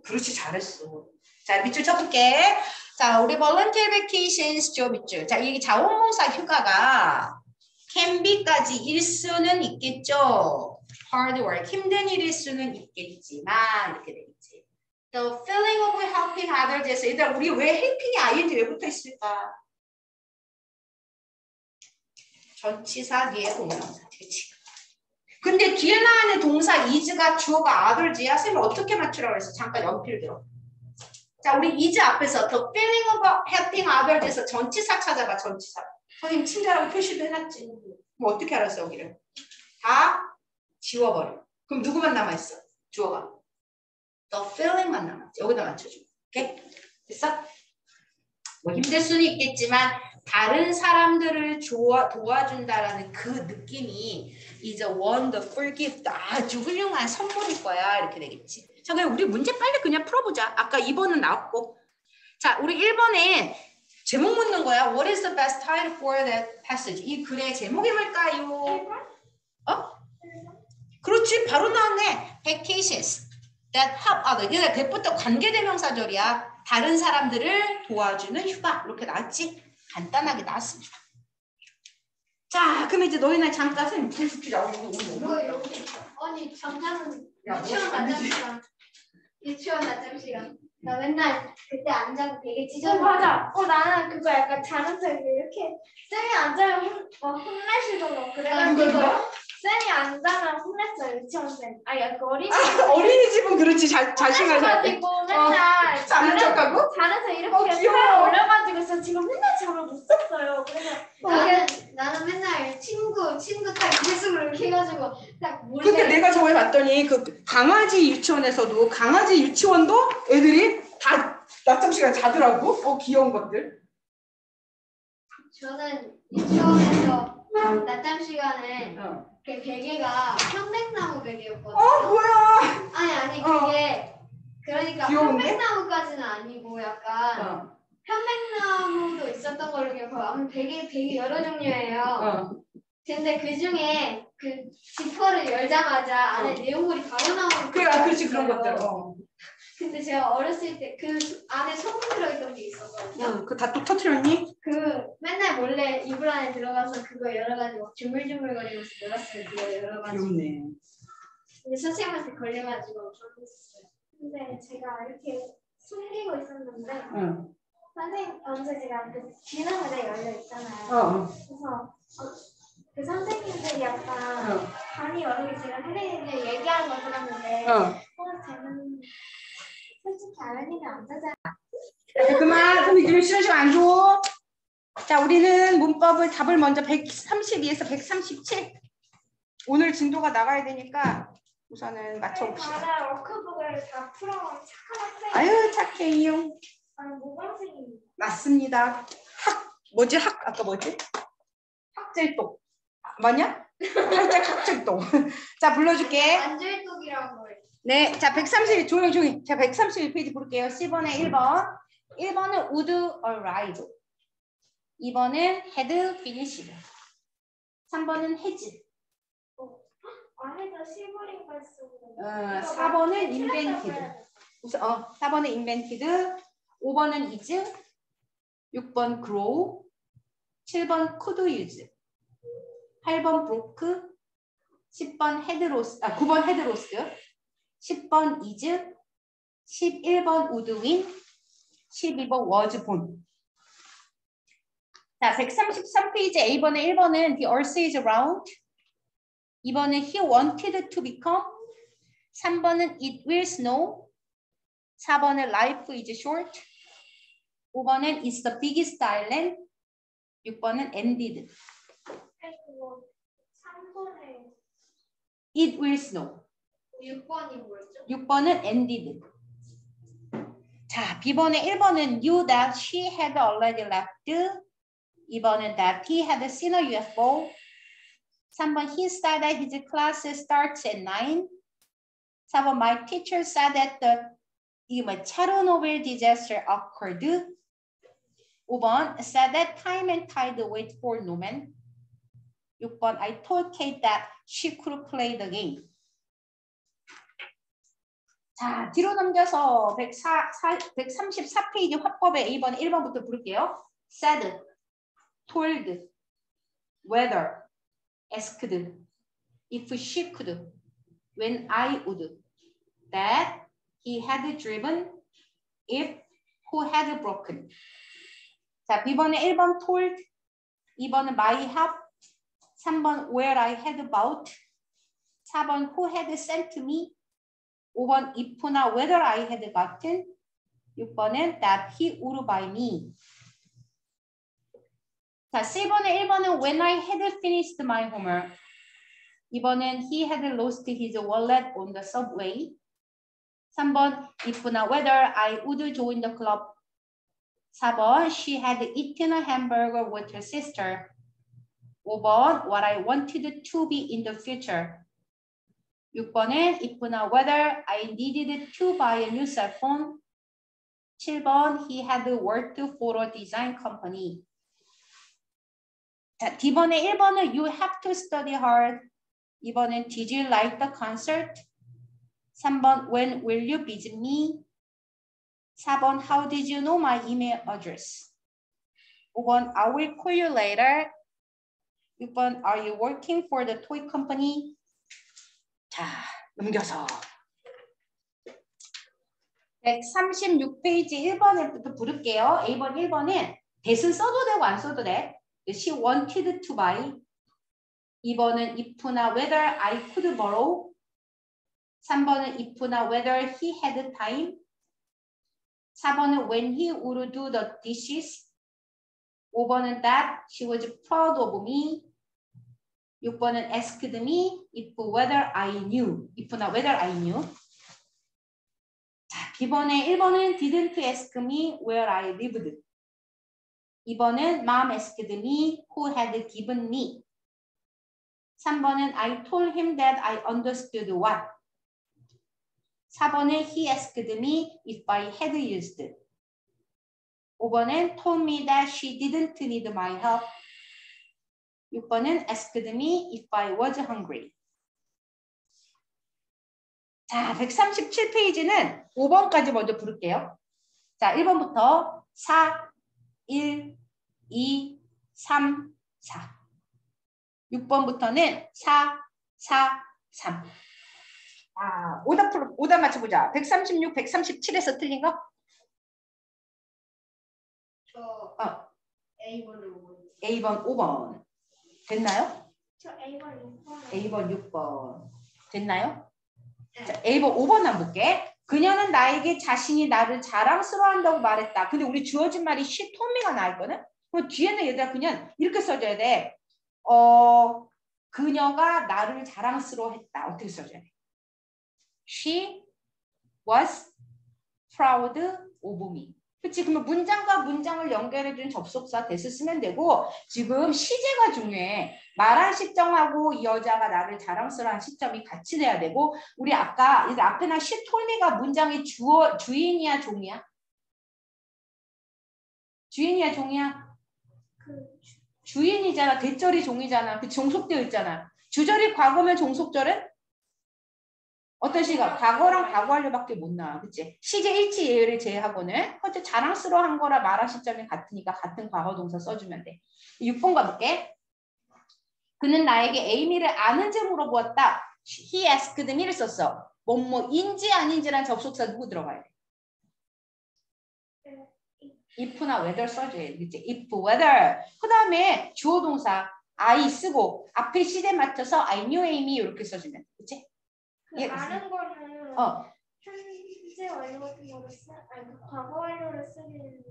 S1: 그렇지 잘했어. 자 밑줄 쳐볼게. 자 우리 volunteer vacations 죠 밑줄. 자 이 자원봉사 휴가가 can be까지 일수는 있겠죠. hard work 힘든 일일 수는 있겠지만 이렇게 되겠지. The feeling of helping others에서 얘들아 우리 왜 helping이 ing 왜 붙어 있을까? 전치사 뒤에 동명사. 그렇지. 근데 뒤에 나오는 동사 is가 주어가 others야. 쌤이 어떻게 맞추라고 그랬어? 잠깐 연필 들어. 자, 우리 is 앞에서 the feeling of helping others에서 전치사 찾아봐, 전치사. 선생님 친절하게 표시도 해놨지. 뭐 어떻게 알았어, 여기를? 다 지워버려. 그럼 누구만 남아있어? 주어가. the feeling만 남았지. 여기다 맞춰줘. 오케이? 됐어? 뭐 힘들 수는 있겠지만 다른 사람들을 도와, 도와준다라는 그 느낌이 is a wonderful gift. 아주 훌륭한 선물일 거야. 이렇게 되겠지. 자, 그럼 우리 문제 빨리 그냥 풀어보자. 아까 2번은 나왔고. 자, 우리 1번에 제목 묻는 거야. What is the best title for that passage? 이 글의 제목이 뭘까요? 어? 그렇지, 바로 나왔네. Vacations that help other. 이게 대부터 관계대명사절이야. 다른 사람들을 도와주는 휴가. 이렇게 나왔지? 간단하게 나왔습니다. 자, 그럼 이제 너희는 잠깐 선생님 테스트라고
S3: 이거 여기 아니 잠깐은
S1: 야,
S3: 유치원
S1: 뭐,
S3: 낮잠
S1: 아니지.
S3: 시간 유치원 낮잠 시간 나 맨날 그때 안 자고 되게
S2: 어,
S3: 찢어져
S2: 맞아. 어, 나는 그거 약간 자는 척 이렇게 쌤이 안 자면 혼, 어, 혼내시더라고. 그래가지고 쌤이 안 자면 혼냈어요, 유치원생. 아니, 그 어린이.
S1: 어린이집은 그렇지. 자, 자신을
S2: 혼내가지고 맨날
S1: 자는 척하고?
S2: 자면서 이렇게
S1: 어, 귀여워.
S2: 팔 올려가지고 있어. 지금 맨날 잠을 못 잤어요. 그래서
S3: 나는 나는 맨날 친구 친구 딱 계속 이렇게 해가지고 딱 몰래
S1: 근데 내가 저번에 봤더니 그 강아지 유치원에서도 강아지 유치원도 애들이 다 낮잠 시간 자더라고. 어 귀여운 것들.
S3: 저는 유치원에서 낮잠 시간에
S1: 어,
S3: 그 베개가 편백나무 베개였거든요.
S1: 어 뭐야?
S3: 아니 아니
S1: 어.
S3: 그게 그러니까
S1: 귀여운데?
S3: 편백나무까지는 아니고 약간
S1: 어,
S3: 편백나무도 있었던 걸로 기억해요. 아무 베개 베개 여러 종류예요.
S1: 어.
S3: 근데 그 중에 그 지퍼를 열자마자 안에
S1: 어.
S3: 내용물이 바로 나오는
S1: 그래, 아, 그렇지 그런 것들. 어.
S3: 근데 제가 어렸을 때 그 안에 소금 들어있던 게 있었거든요.
S1: 응, 그 다 또 터트렸니?
S3: 그 맨날 몰래 이불 안에 들어가서 그거 열어가지고 막 주물주물거리면서 놀았어요. 그거 열어가지고.
S1: 귀엽네.
S3: 근데 선생님한테 걸려가지고 혼냈어요.
S2: 근데 제가 이렇게 숨기고 있었는데
S1: 응.
S2: 선생님 언제 제가 그 기능을에 열려 있잖아요.
S1: 어,
S2: 그래서 어, 그 선생님들이 약간
S1: 어,
S2: 반이 여러 개 제가 선생님들 얘기하는 거 들었는데
S1: 어.
S2: 어, 쟤는 솔직히 아연이는 안 자잖아.
S1: 자, 그만 선생님 쉬는 시간 안 줘. 자, 우리는 문법을 답을 먼저 132에서 137. 오늘 진도가 나가야 되니까 우선은 맞춰봅시다.
S2: 다들 워크북을 다 풀어온 착한 학생.
S1: 아유 착해요.
S2: 아니 모범생이
S1: 맞습니다. 학 뭐지 학 아까 뭐지? 학젤동 맞냐? 살짝 학젤동. (laughs) 자 불러줄게.
S3: 안절독이라고.
S1: 네, 자 130 조용 조용. 자 131페이지 볼게요. 10번에 1번. 1번은 would arrive. 2번은 had finished. 3번은 has.
S2: 안에서 시부린 걸 쓰고.
S1: 어, 4번은 invented. 우선 어 4번은 invented. 5번은 is. 6번 grow. 7번 could use. 8번 broke. 10번 had lost. 아 9번 had lost. 10번 is. 11번 would win. 12번 was born. 자, 133페이지 A번에 1번은 the earth is round. 2번은 he wanted to become. 3번은 it will snow. 4번은 life is short. 5번은 it's the biggest island. 6번은 ended.
S2: 그리고 3번에
S1: It will snow.
S3: 6번이 뭐였죠?
S1: 6번은 ended. 자, B번에 1번은 knew that she had already left. 2번은 that he had seen a UFO. 3번 he said that his class starts at 9. 4번 my teacher said that the 이게 뭐 Chernobyl disaster occurred. 5번 said that time and tide wait for no man. 6번 I told Kate that she could play the game. 자, 뒤로 넘겨서 104, 134페이지 화법의 A번 1번부터 부를게요. said, told, whether, asked, if she could, when I would, that he had driven, if who had broken. 자, B번에 1번 told, 2번은 my help, 3번 where I had about, 4번 who had sent me, 5번 if나 whether I had gotten 6번은 that he would buy me 자 7번에 1번은 when I had finished my homework 2번은 he had lost his wallet on the subway 3번 if나 whether I would join the club 4번 she had eaten a hamburger with her sister 5번 what I wanted to be in the future 6번은 if나 whether I needed to buy a new cell phone. 7번 he had worked for a design company. 자, D번에 1번은 you have to study hard. 2번은 did you like the concert? 3번 when will you visit me? 4번 how did you know my email address? 5번 I will call you later. 6번 are you working for the toy company? 자, 넘겨서 136페이지 1번부터 부를게요. A번 1번은 대신 써도 되고 안 써도 돼. She wanted to buy. 2번은 if나 whether I could borrow. 3번은 if나 whether he had time. 4번은 when he would do the dishes. 5번은 that she was proud of me. 6번은 asked me if whether I knew. if나 whether I knew. 자, B번에 1번은 didn't ask me where I lived. 2번은 mom asked me who had given me. 3번은 I told him that I understood what. 4번은 he asked me if I had used. 5번은 told me that she didn't need my help. 6번은 asked me if I was hungry. 자, 137페이지는 5번까지 먼저 부를게요. 자, 1번부터 4, 1, 2, 3, 4. 6번부터는 4, 4, 3. 아, 오답, 풀- 오답 맞춰보자. 136, 137에서 틀린 거?
S3: 저
S1: 어.
S3: A번을 보고
S1: A번, 5번. 됐나요?
S2: 저 A1 6번.
S1: A번, 6번. 됐나요?
S3: 네.
S1: 자, A번, 5번 한 볼게. 그녀는 나에게 자신이 나를 자랑스러워한다고 말했다. 근데 우리 주어진 말이 she told me가 나있거든? 그럼 뒤에는 얘들아 그냥 이렇게 써줘야 돼. 어, 그녀가 나를 자랑스러워했다. 어떻게 써줘야 돼? She was proud of me. 그치? 그러면 문장과 문장을 연결해 준 접속사 대스 쓰면 되고 지금 시제가 중요해. 말한 시점하고 이 여자가 나를 자랑스러워한 시점이 같이 돼야 되고 우리 아까 이 앞에나 시톨미가 문장의 주어 주인이야 종이야? 주인이야 종이야?
S2: 그
S1: 주인이잖아. 대절이 종이잖아. 그 종속되어 있잖아. 주절이 과거면 종속절은 어떤 시가 과거랑 과거 완료밖에 못 나와. 그치? 시제 일치 예를 제외하고는 어째 자랑스러워한 거라 말한 시점이 같으니까 같은 과거 동사 써주면 돼. 6번 가볼게. 그는 나에게 에이미를 아는지 물어보았다. He asked me를 썼어. 뭐뭐인지 아닌지란 접속사 누구 들어가야 돼? if나 whether 써줘야 돼. 그치? if, whether. 그 다음에 주어 동사 I 쓰고 앞에 시대 맞춰서 I knew Amy 이렇게 써주면 돼. 그치?
S2: 그
S1: 예,
S2: 아는 거는
S1: 어.
S2: 현재 완료 같은 거를 쓰 아니 그 과거 쓰기는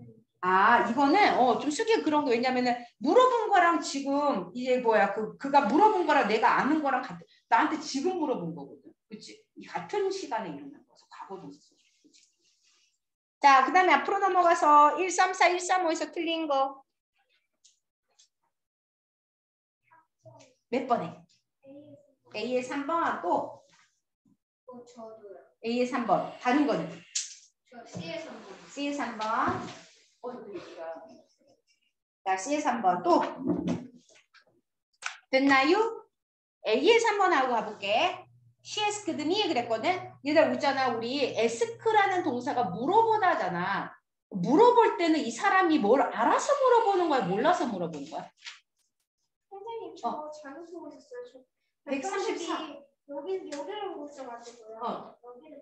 S1: 아, 이거는 어, 좀 쓰기 그런 거 왜냐면은 물어본 거랑 지금 이게 뭐야 그 그가 물어본 거랑 내가 아는 거랑 같은 나한테 지금 물어본 거거든. 그치? 이 같은 시간에 일어난 거서 과거 동사 써줘. 그치? 자, 그 다음에 앞으로 넘어가서 134, 135에서 틀린 거. 몇 번에? A의 3번 또
S3: 또 저도요.
S1: A의 3번. 다른 거는
S3: 저 C에서 한번.
S1: C의 3번. 자 C의 3번 또. 됐나요? A의 3번 하고 가볼게. She asked me 그랬거든. 얘들 웃잖아 우리. ask라는 동사가 물어보다잖아. 물어볼 때는 이 사람이 뭘 알아서 물어보는 거야? 몰라서 물어보는 거야?
S2: 선생님 저 잘못 보셨어요. 저
S1: 134.
S2: 132 여기 여기를 보고 있어가지고요.
S1: 어.
S2: 여기를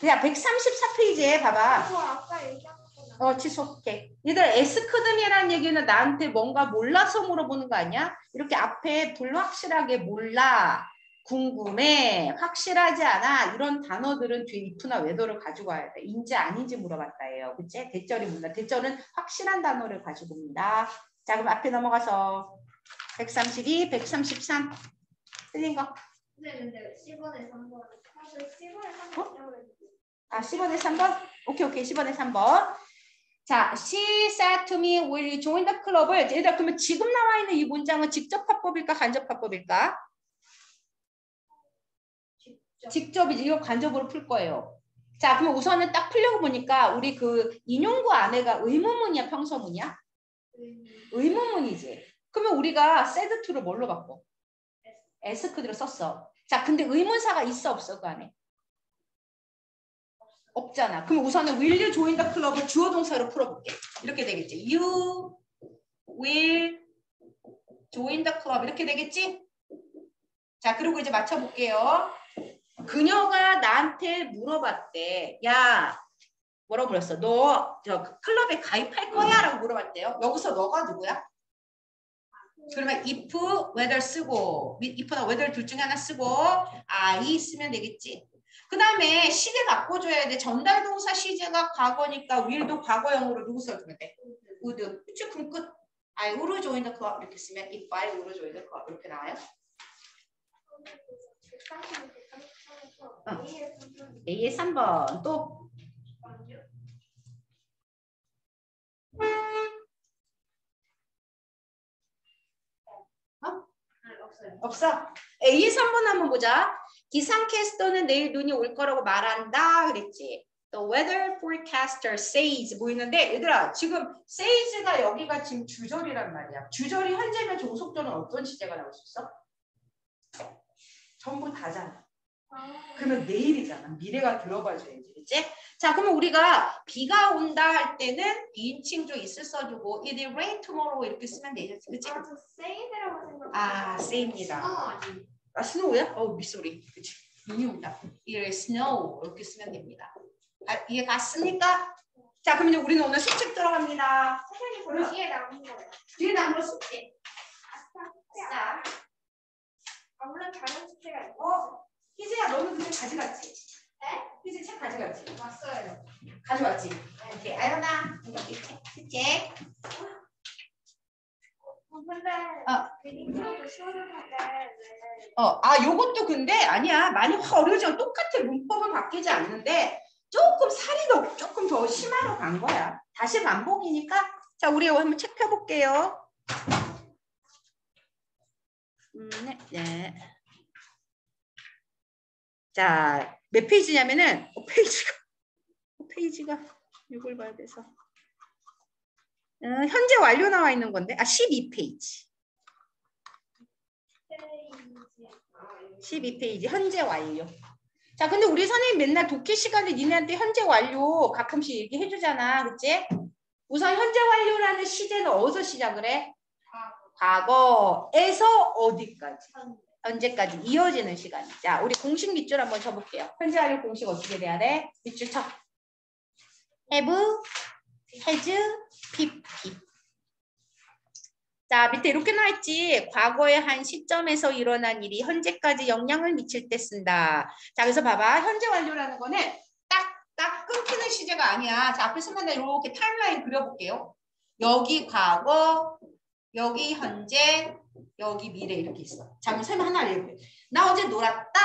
S1: 그냥 134페이지에 봐봐
S2: 저 아까 얘기한.
S1: 어, 취소해. 얘들 에스크드미라는 얘기는 나한테 뭔가 몰라서 물어보는 거 아니야? 이렇게 앞에 불확실하게 몰라, 궁금해, 확실하지 않아 이런 단어들은 뒤에 if나 whether를 가지고 와야 돼. 인지 아닌지 물어봤다예요. 그치? 대절이 묻다. 대절은 확실한 단어를 가지고 옵니다. 자, 그럼 앞에 넘어가서 132, 133 틀린 거.
S3: 선생님 근데 C번에 3번
S2: 사실 시골에 한번
S1: 아, 10번에 3번? 오케이, 오케이. 10번에 3번. 자, she said to me, will you join the club을 얘들아 그러면 지금 나와 있는 이 문장은 직접 화법일까 간접 화법일까?
S3: 직접
S1: 직접이지. 이거 간접으로 풀 거예요. 자, 그럼 우선은 딱 풀려고 보니까 우리 그 인용구 안에가 의문문이야, 평서문이야? 의문문이지. 그러면 우리가 said to를 뭘로 바꿔? 그대로 썼어. 자, 근데 의문사가 있어 없어 그 안에? 없잖아. 그럼 우선은 will you join the club을 주어 동사로 풀어볼게. 이렇게 되겠지. You will join the club 이렇게 되겠지? 자, 그리고 이제 맞춰볼게요. 그녀가 나한테 물어봤대. 야, 뭐라고 물었어? 너 저 클럽에 가입할 거야? 라고 물어봤대요. 여기서 너가 누구야? 그러면 if, whether 쓰고 if나 whether 둘 중에 하나 쓰고 I 쓰면 되겠지. 그 다음에 시제 바꿔줘야 돼. 전달 동사 시제가 과거니까 will도 과거형으로 누구 써주면 돼? would. 그치? 그럼 끝. I would join the club 이렇게 쓰면 if I would join the club 이렇게 나와요. A의 3번 또 없어. A의 3번 한번 보자. 기상캐스터는 내일 눈이 올 거라고 말한다 그랬지. The weather forecaster says 뭐 있는데 얘들아 지금 says가 여기가 지금 주절이란 말이야. 주절이 현재면 종속절은 어떤 시제가 나올 수 있어? 전부 다잖아. 그러면 내일이잖아. 미래가 들어가줘야지. 그치? 자, 그러면 우리가 비가 온다 할 때는 비인칭조 있을 써주고 it will rain tomorrow 이렇게 쓰면 되겠지. 그치?
S2: 아, 저 세이드라고 생각.
S1: 아,
S3: 아니.
S1: 아, 스노우야? 어, 미소리. 그치? 눈이 온다. will snow 이렇게 쓰면 됩니다. 아, 이해 갔습니까? 자, 그럼 이제 우리는 오늘 수칙 들어갑니다.
S2: 선생님 그 뒤에 남은 거예요.
S1: 뒤에 남은 숙제.
S2: 아싸.
S1: 자,
S2: 아, 물론 다른 숙제가 있고.
S1: 어, 희재야, 너는 그때 가져갔지?
S2: 네?
S1: 희재 책 가져갔지?
S3: 왔어요.
S1: 가져왔지? 오케이, 아연아, 여기 책.
S2: 어, 근데
S1: 어.
S2: 리딩표도 시원하게 왜
S1: 어, 아, 요것도 근데 아니야. 많이 확 어려워지면 똑같아. 문법은 바뀌지 않는데 조금 사리가 조금 더 심하러 간 거야. 다시 반복이니까. 자, 우리 한번 책 펴볼게요. 음, 네, 네. 자, 몇 페이지냐면은 어, 페이지가 어, 페이지가 이걸 봐야 돼서. 어, 현재 완료 나와 있는 건데, 아, 12페이지. 12페이지 현재 완료. 자, 근데 우리 선생님 맨날 독해 시간에 니네한테 현재 완료 가끔씩 얘기해 주잖아. 그치? 우선 현재 완료라는 시제는 어디서 시작을 해? 과거에서 어디까지? 언제까지 이어지는 시간. 자, 우리 공식 밑줄 한번 쳐볼게요. 현재 완료 공식 어떻게 돼야 돼? 밑줄 쳐. have, has, pp. 자, 밑에 이렇게 나와 있지. 과거의 한 시점에서 일어난 일이 현재까지 영향을 미칠 때 쓴다. 자, 그래서 봐봐. 현재 완료라는 거는 딱, 딱 끊기는 시제가 아니야. 자, 앞에 쓰면 이렇게 타임라인 그려볼게요. 여기 과거, 여기 현재, 여기 미래 이렇게 있어. 자, 그럼 설명 하나 알려볼게. 나 어제 놀았다.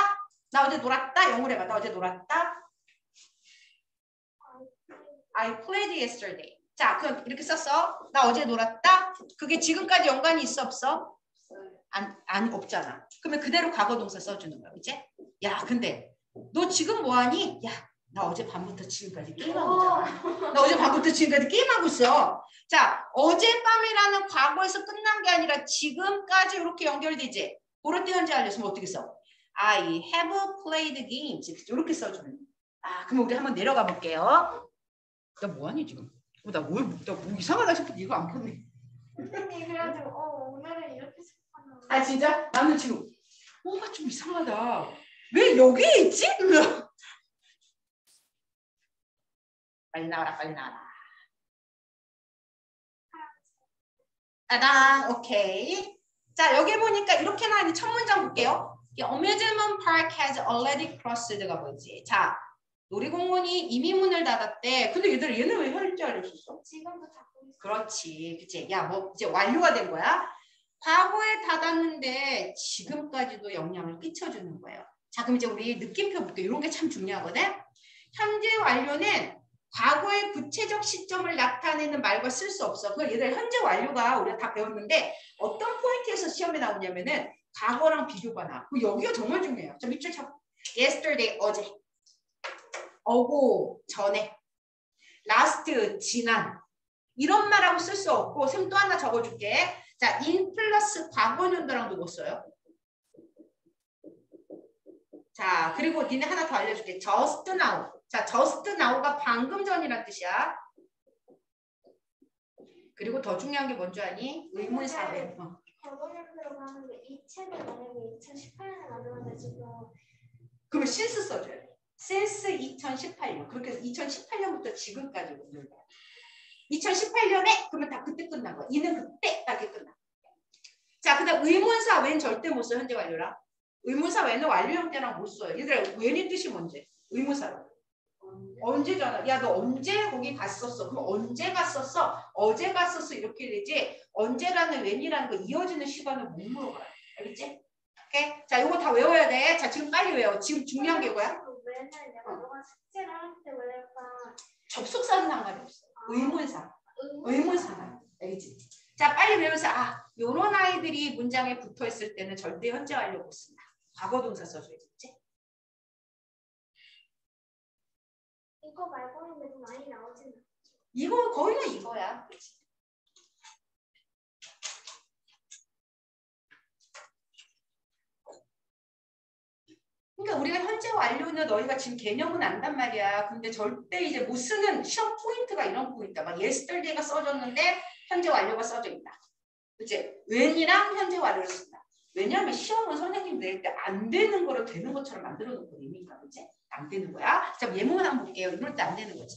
S1: 나 어제 놀았다. 영어로 해봐. 나 어제 놀았다. I played yesterday. 자, 그럼 이렇게 썼어. 나 어제 놀았다. 그게 지금까지 연관이 있어 없어? 안, 안 없잖아. 그러면 그대로 과거 동사 써주는 거야, 그치? 야, 근데 너 지금 뭐하니? 야, 나 어제 밤부터 지금까지 게임하고 있잖아. 나 어제 밤부터 지금까지 게임하고 있어. 자, 어젯밤이라는 과거에서 끝난 게 아니라 지금까지 이렇게 연결되지. 그럴 때 현재 알려주면 어떻게 써? I have played games. 이렇게 거야. 아, 그럼 우리 한번 내려가 볼게요. 나 뭐하니 지금? 어, 나뭘 나뭐 이상하다 싶어 이거 안 켰네.
S2: 선생님 그래가지고 어 오늘은 이렇게 생각하는
S1: 아 진짜? 나는 지금 뭔가 좀 이상하다. 왜 여기에 있지? 빨리 나와라 빨리 나와라. 따당 오케이. 자 여기 보니까 이렇게 나있는 첫 문장 볼게요. 이 amusement park has already crossed가 뭐지? 자 놀이공원이 이미 문을 닫았대. 근데 얘들 얘는 왜 현재 알려줬어?
S2: 지금도 잡고 있어.
S1: 그렇지, 그치? 야, 뭐 이제 완료가 된 거야. 과거에 닫았는데 지금까지도 영향을 끼쳐주는 거예요. 자, 그럼 이제 우리 느낌표 볼게요. 이런 게 참 중요하거든. 현재 완료는 과거의 구체적 시점을 나타내는 말과 쓸 수 없어. 그걸 얘들 현재 완료가 우리가 다 배웠는데 어떤 포인트에서 시험에 나오냐면은 과거랑 비교가 나. 그 여기가 정말 중요해요. 자, 밑줄 쳐. Yesterday 어제. 어고 전에 last 지난 이런 말하고 쓸 수 없고 쌤 또 하나 적어줄게. 자, in 플러스 과거년도랑도 못 써요. 자, 그리고 니네 하나 더 알려줄게. just now. 자, just now가 방금 전이란 뜻이야. 그리고 더 중요한 게 뭔지 아니? 의문사회. 어.
S2: 과거년도로 가는데 이 책을 만약에 2018년에 만들었는데 지금
S1: 그러면 since 써줘야 돼. since 2018년. 그렇게 해서 2018년부터 지금까지 거야. 2018년에 그러면 다 그때 끝난 거야. 이는 그때 딱이 끝나. 자, 그다음 의문사 웬 절대 못 써. 현재 완료라. 의문사 웬은 완료형 때랑 못 써요. 얘들아 웬이 뜻이 뭔지? 의문사로. 언제잖아. 야, 너 언제 거기 갔었어? 그럼 언제 갔었어? 어제 갔었어? 이렇게 되지. 언제라는 웬이라는 거 이어지는 시간을 못 물어봐요. 알겠지? 오케이? 자, 이거 다 외워야 돼. 자, 지금 빨리 외워. 지금 중요한 게 뭐야?
S2: 맨날 내가
S1: 어.
S2: 너가 숙제를 할때왜 약간
S1: 접속사는 상관이 없어. 의문사.
S2: 의문사.
S1: 알겠지? 자, 빨리 외우면서 아, 요런 아이들이 문장에 붙어 있을 때는 절대 현재 완료 못 쓴다. 과거 동사 써줘야겠지?
S2: 이거 말고는 그래도 많이 나오진 않아.
S1: 이거 거의가 이거야. 그러니까 우리가 현재 완료는 너희가 지금 개념은 안단 말이야. 근데 절대 이제 못 쓰는 시험 포인트가 이런 포인트야. 막 yesterday가 써졌는데 현재 완료가 써져 있다. 그치? when이랑 현재 완료를 쓴다. 왜냐하면 시험은 선생님 낼 때 안 되는 거를 되는 것처럼 만들어 놓고 이니까 그치? 안 되는 거야. 자, 예문 한번 볼게요. 이럴 때 안 되는 거지.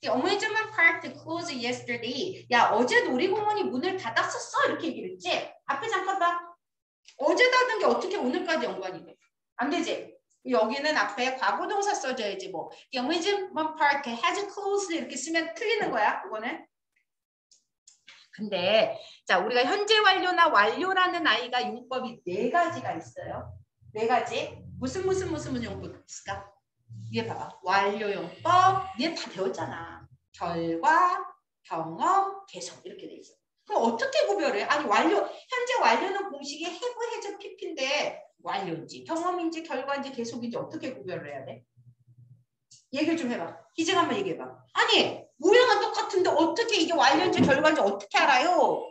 S1: The amusement park closed yesterday. 야, 어제 놀이공원이 문을 닫았었어. 이렇게 얘기를 했지? 앞에 잠깐 봐. 어제 닫은 게 어떻게 오늘까지 연관이 돼? 안 되지? 여기는 앞에 과거 동사 써줘야지 뭐. The amusement park has closed 이렇게 쓰면 틀리는 거야. 그거는. 근데 자 우리가 현재 완료나 완료라는 아이가 용법이 네 가지가 있어요. 네 가지. 무슨 무슨 무슨 무슨 용법 있을까? 위에 봐봐. 완료용법. 얘 다 배웠잖아. 결과, 경험, 개성 이렇게 돼 있어. 그럼 어떻게 구별해? 아니 완료 현재 완료는 공식이 have, has, pp인데 완료인지 경험인지 결과인지 계속인지 어떻게 구별을 해야 돼? 얘기를 좀 해봐. 희재가 한번 얘기해봐. 아니 모양은 똑같은데 어떻게 이게 완료인지 결과인지 어떻게 알아요?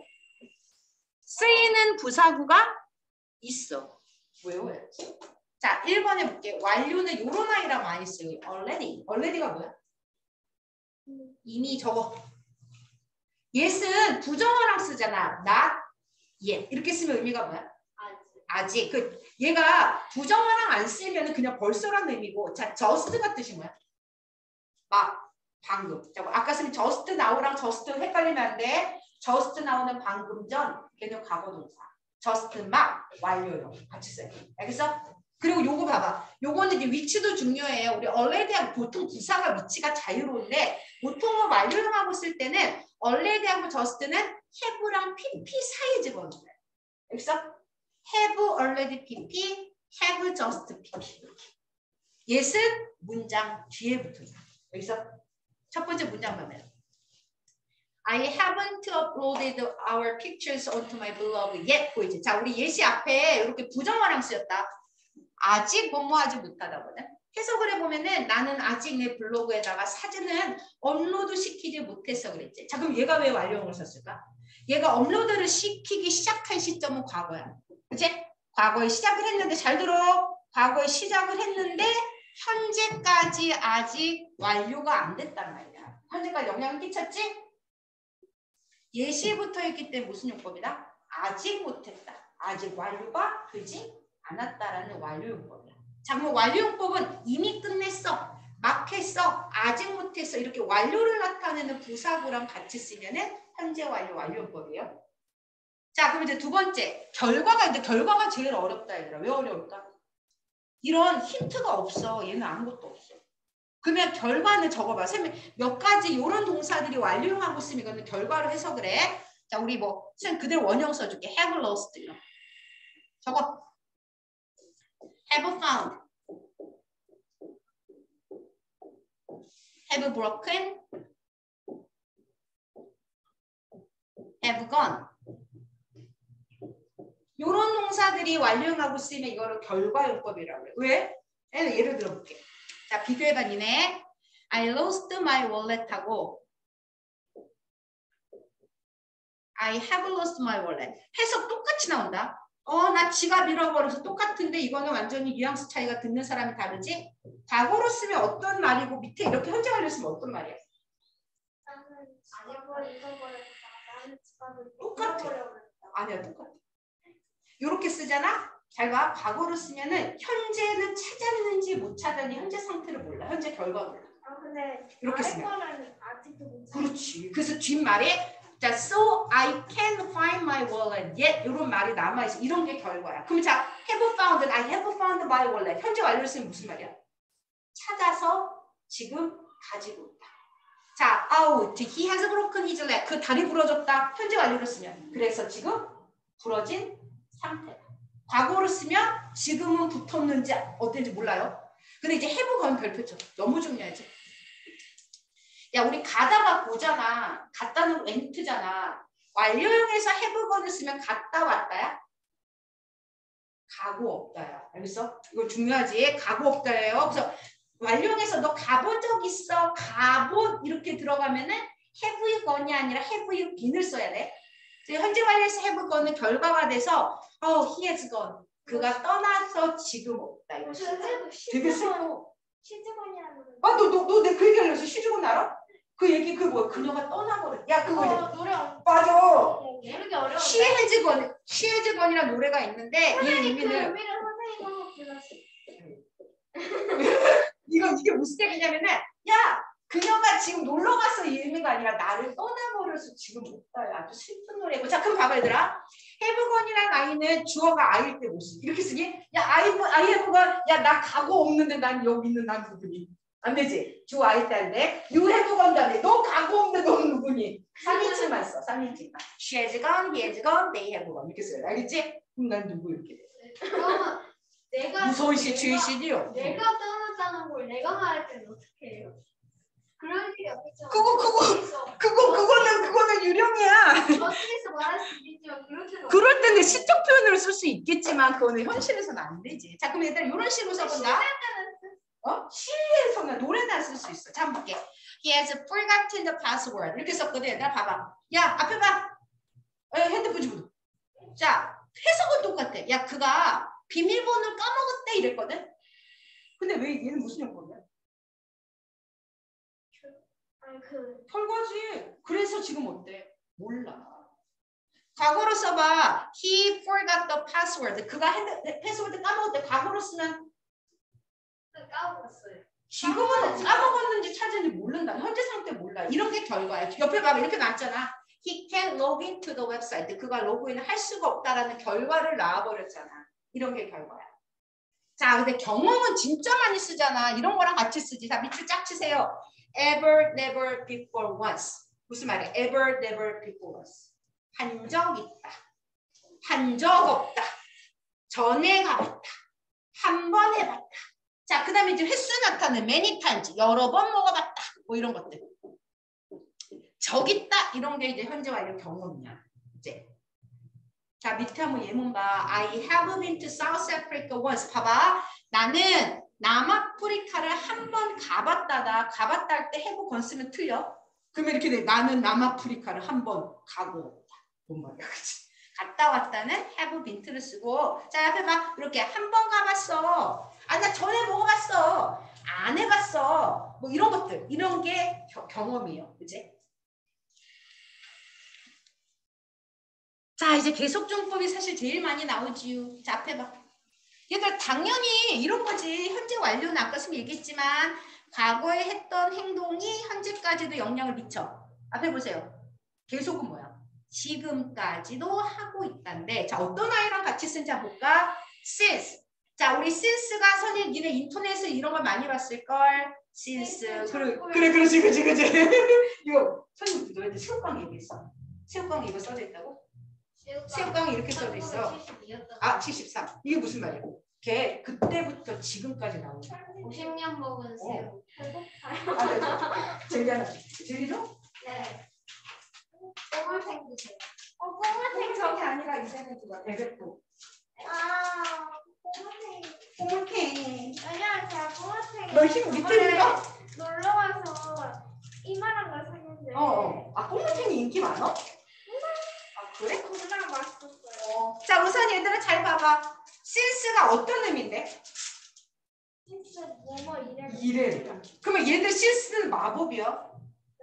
S1: 쓰이는 부사구가 있어. 외워야지. 자, 1번 해볼게. 완료는 요런 아이랑 많이 써요. already. already가 뭐야? 이미 적어. yes은 부정어랑 쓰잖아. not yet. 이렇게 쓰면 의미가 뭐야? 아직. 그 얘가 부정어랑 안 쓰면 그냥 벌써라는 의미고 자, just가 뜻이 뭐야? 막 방금. 자, 아까 쓴 just now랑 just 헷갈리면 안 돼. just now는 방금 전, 걔는 과거 동사. just 막 완료형 같이 써요. 알겠어? 그리고 요거 봐봐. 요거는 이제 위치도 중요해요. 우리 already하고 보통 부사가 위치가 자유로운데 보통은 완료형하고 쓸 때는 already하고 just는 have랑 pp 사이에 집어넣어요. 알겠어? have already pp, have just pp. yes은 문장 뒤에 붙어요. 여기서 첫 번째 문장 보면 I haven't uploaded our pictures onto my blog yet 보이지? 자, 우리 예시 앞에 이렇게 부정어랑 쓰였다. 아직 뭐뭐하지 못하다거든. 해석을 해보면은 나는 아직 내 블로그에다가 사진은 업로드 시키지 못했어 그랬지. 자 그럼 얘가 왜 완료형을 썼을까? 얘가 업로드를 시키기 시작한 시점은 과거야. 그치? 과거에 시작을 했는데 잘 들어. 과거에 시작을 했는데 현재까지 아직 완료가 안 됐단 말이야. 현재까지 영향을 끼쳤지? 예시부터 했기 때문에 무슨 용법이다? 아직 못했다. 아직 완료가 되지 않았다라는 완료용법이야. 자, 그럼 완료용법은 이미 끝냈어. 막 했어. 아직 못 했어. 이렇게 완료를 나타내는 부사구랑 같이 쓰면은 현재 완료 완료용법이에요. 자, 그럼 이제 두 번째. 결과가 이제 결과가 제일 어렵다 얘들아. 왜 어려울까? 이런 힌트가 없어. 얘는 아무것도 없어. 그러면 결과는 적어봐. 몇 가지 이런 동사들이 완료형하고 쓰면 이거는 결과로 해석을 해. 자, 우리 뭐, 쌤 그대로 원형 써줄게. have lost 이런. 적어. Have found. have broken. have gone. 이런 동사들이 완료형하고 쓰이면 이거를 결과용법이라고 그래. 왜? 예를 들어 볼게. 자, 비교해봐, 니네. I lost my wallet 하고 I have lost my wallet. 해석 똑같이 나온다. 어, 나 지갑 잃어버려서 똑같은데 이거는 완전히 뉘앙스 차이가 듣는 사람이 다르지? 과거로 쓰면 어떤 말이고 밑에 이렇게 현재 완료 쓰면 어떤 말이야? 똑같아. 아니야, 똑같아. 이렇게 쓰잖아? 잘 봐. 과거로 쓰면은 현재는 찾았는지 못 찾았는지 현재 상태를 몰라. 현재 결과 몰라.
S2: 아 근데
S1: 이렇게 쓰면.
S2: 아직도 못.
S1: 그렇지. 그래서 뒷말에 자, so I can find my wallet yet 이런 말이 남아 있어. 이런 게 결과야. 그럼 자, have found, I have found my wallet. 현재 완료를 쓰면 무슨 말이야? 찾아서 지금 가지고 있다. 자, out. He has broken his leg. 그 다리 부러졌다. 현재 완료를 쓰면. 그래서 지금 부러진 상태다. 과거로 쓰면 지금은 붙었는지 어땠는지 몰라요. 근데 이제 have 건 별표죠. 너무 중요하지. 야, 우리 가다가 보잖아. 갔다는 웬트잖아. 완료형에서 해부건을 쓰면 갔다 왔다야? 가고 없다야. 알겠어? 이거 중요하지? 가고 없다예요. 그래서 완료형에서 너 가본 적 있어? 가본 이렇게 들어가면은 have gone이 아니라 have you been을 써야 돼. 현재 완료에서 have gone은 결과가 돼서 어, he has gone. 그가 떠나서 지금 없다. 이거. 되게 슬퍼.
S2: 시즈번이라는 거.
S1: 아, 너, 너, 너, 내 그 얘기 알려줘. 시주곤 알아? 그 얘기, 그 뭐야. 그녀가 떠나버렸. 야, 그거 이제.
S2: 어, 노래 엄청
S1: 맞아.
S3: 모르기 어려운데.
S1: 시해즈건, 시해즈건이라는 노래가 있는데,
S2: 이그
S1: 의미는,
S2: 의미를 선생님 한번 불렀어. (laughs)
S1: 이거, 이게 무슨 얘기냐면은, 야, 그녀가 지금 놀러 갔어. 이 의미가 아니라, 나를 떠나버려서 지금 못 가요. 아주 슬픈 노래고. 자, 그럼 봐봐, 얘들아. 해브건이라는 아이는 주어가 아이일 때 못 쓰. 이렇게 쓰기? 야, 아이, 아이 해브건, 야, 나 가고 없는데 난 여기 있는 난 누구니? 안 되지. 주어 아이 때 하는데, 유 해브건 다음에, 너 가고 없는데 너는 누구니? 3인칭만 써, 3인칭만. She has gone, he has gone, they have gone. 이렇게 써요. 알겠지? 그럼 난 누구 이렇게 돼.
S3: 내가
S1: 무서운
S3: 내가-
S1: 시츄에이션이요.
S3: 내가 떠났다는 걸 내가 말할 때는 어떻게 해요? 그런 일이 없겠죠.
S1: 그거, 그거, 그거 그거는 그거는 유령이야.
S3: 어디에서 말할 수 있겠지만 그럴 때는
S1: 그럴 때는 시적 표현으로 쓸 수 있겠지만 그거는 현실에서는 안 되지. 자 그럼 얘들아 이런 식으로 써본다. 어? 실내에서는 노래나 쓸 수 있어. 자 한번 볼게. He has forgotten the password. 이렇게 썼거든. 얘들아 봐봐. 야 앞에 봐. 에, 핸드폰 집어넣어. 자 해석은 똑같아. 야 그가 비밀번호를 까먹었대 이랬거든. 근데 왜 얘는 무슨 용법
S2: 그
S1: 털거지. 그래서 지금 어때? 몰라. 과거로 써봐. He forgot the password. 그가 핸드, 패스워드 까먹었대. 과거로 쓰면
S3: 까먹었어요.
S1: 지금은 까먹었는지 찾은지 모른다. 현재 상태 몰라. 이런 게 결과야. 옆에 봐봐. 이렇게 나왔잖아. He can't log into the website. 그가 로그인을 할 수가 없다라는 결과를 나와버렸잖아. 이런 게 결과야. 자, 근데 경험은 진짜 많이 쓰잖아. 이런 거랑 같이 쓰지. 자, 밑줄 쫙 치세요. Ever, never, before, once. 무슨 말이야? Ever, never, before, once. 한 적 있다. 한 적 없다. 전에 가봤다. 한 번 해봤다. 자, 그 다음에 이제 횟수 나타내. many times. 여러 번 먹어봤다. 뭐 이런 것들. 적 있다. 이런 게 이제 현재 완료 경험이야. 이제. 자, 밑에 한번 예문 봐. I have been to South Africa once. 봐봐. 나는 남아프리카를 한 번 가봤다다. 가봤다 할때 have 건 쓰면 틀려. 그러면 이렇게 돼. 나는 남아프리카를 한 번 가고. 뭔 말이야, 그치? 갔다 왔다는 have been를 쓰고 자 앞에 봐 이렇게 한 번 가봤어 아 나 전에 먹어봤어 안 해봤어 뭐 이런 것들 이런 게 겨- 경험이에요 그지 자 이제 계속정법이 사실 제일 많이 나오지요 자 앞에 봐 얘들 당연히 이런 거지. 현재 완료는 아까 선생님 얘기했지만 과거에 했던 행동이 현재까지도 영향을 미쳐. 앞에 보세요. 계속은 뭐야? 지금까지도 하고 있다는데 자 어떤 아이랑 같이 쓴지 한번 볼까? since. 자 우리 since가 선이 니네 인터넷에 이런 걸 많이 봤을걸. since. 그래 그래 그렇지 그렇지 그렇지. (laughs) 이거 선생님 너희들 체육강 얘기했어. 체육강 이거 써져 있다고? 새우깡이 이렇게 써져 있어. 아, 73. 이게 무슨 말이야? 걔 그때부터 지금까지 나온 거야.
S3: 50년 먹은 어. 새우.
S1: 아, 네. 제리야, 제리로?
S3: 네. 꼬마탱 드세요.
S2: 어, 꼬마탱
S1: 저게 아니라 이제는 그거. 에베코.
S2: 아, 꼬마탱.
S1: 꼬마탱.
S2: 아니야, 제가 꼬마탱.
S1: 너힘 밑들인가?
S2: 놀러 와서 이만한 걸 사는데. 어, 어.
S1: 아, 꼬마탱이 인기 많아? 아 그래?
S2: 그거랑 맛있었어요.
S1: 자 우선 얘들아 잘 봐봐. since가 어떤 의미인데?
S2: 진짜 뭐뭐 이래.
S1: 이래. 그러면 얘들 since는 마법이야.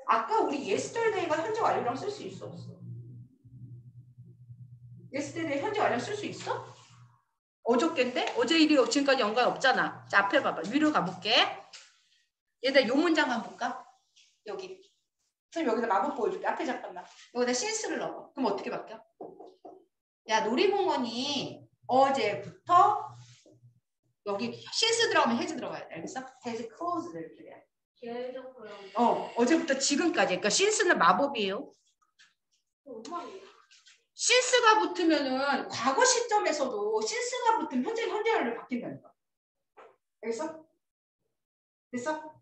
S1: 아까 우리 yesterday가 현재 완료랑 쓸 수 있어 없어? yesterday 현재 완료 쓸 수 있어? 어저께인데? 어제 일이 지금까지 연관 없잖아. 자 앞에 봐봐. 위로 가볼게. 얘들 요 문장 한번 볼까? 여기. 선생님 여기다 마법 보여줄게. 앞에 잠깐만. 여기다 since를 넣어. 그럼 어떻게 바뀌어? 야 놀이공원이 어제부터 여기 since 들어가면 has 들어가야 돼. 알겠어? 돼.
S3: 계속 그럼
S1: 어, 어제부터 지금까지. 그러니까 since는 마법이에요. since가 붙으면은 과거 시점에서도 since가 붙으면 현재 현재를 바뀐다니까. 알겠어? 됐어?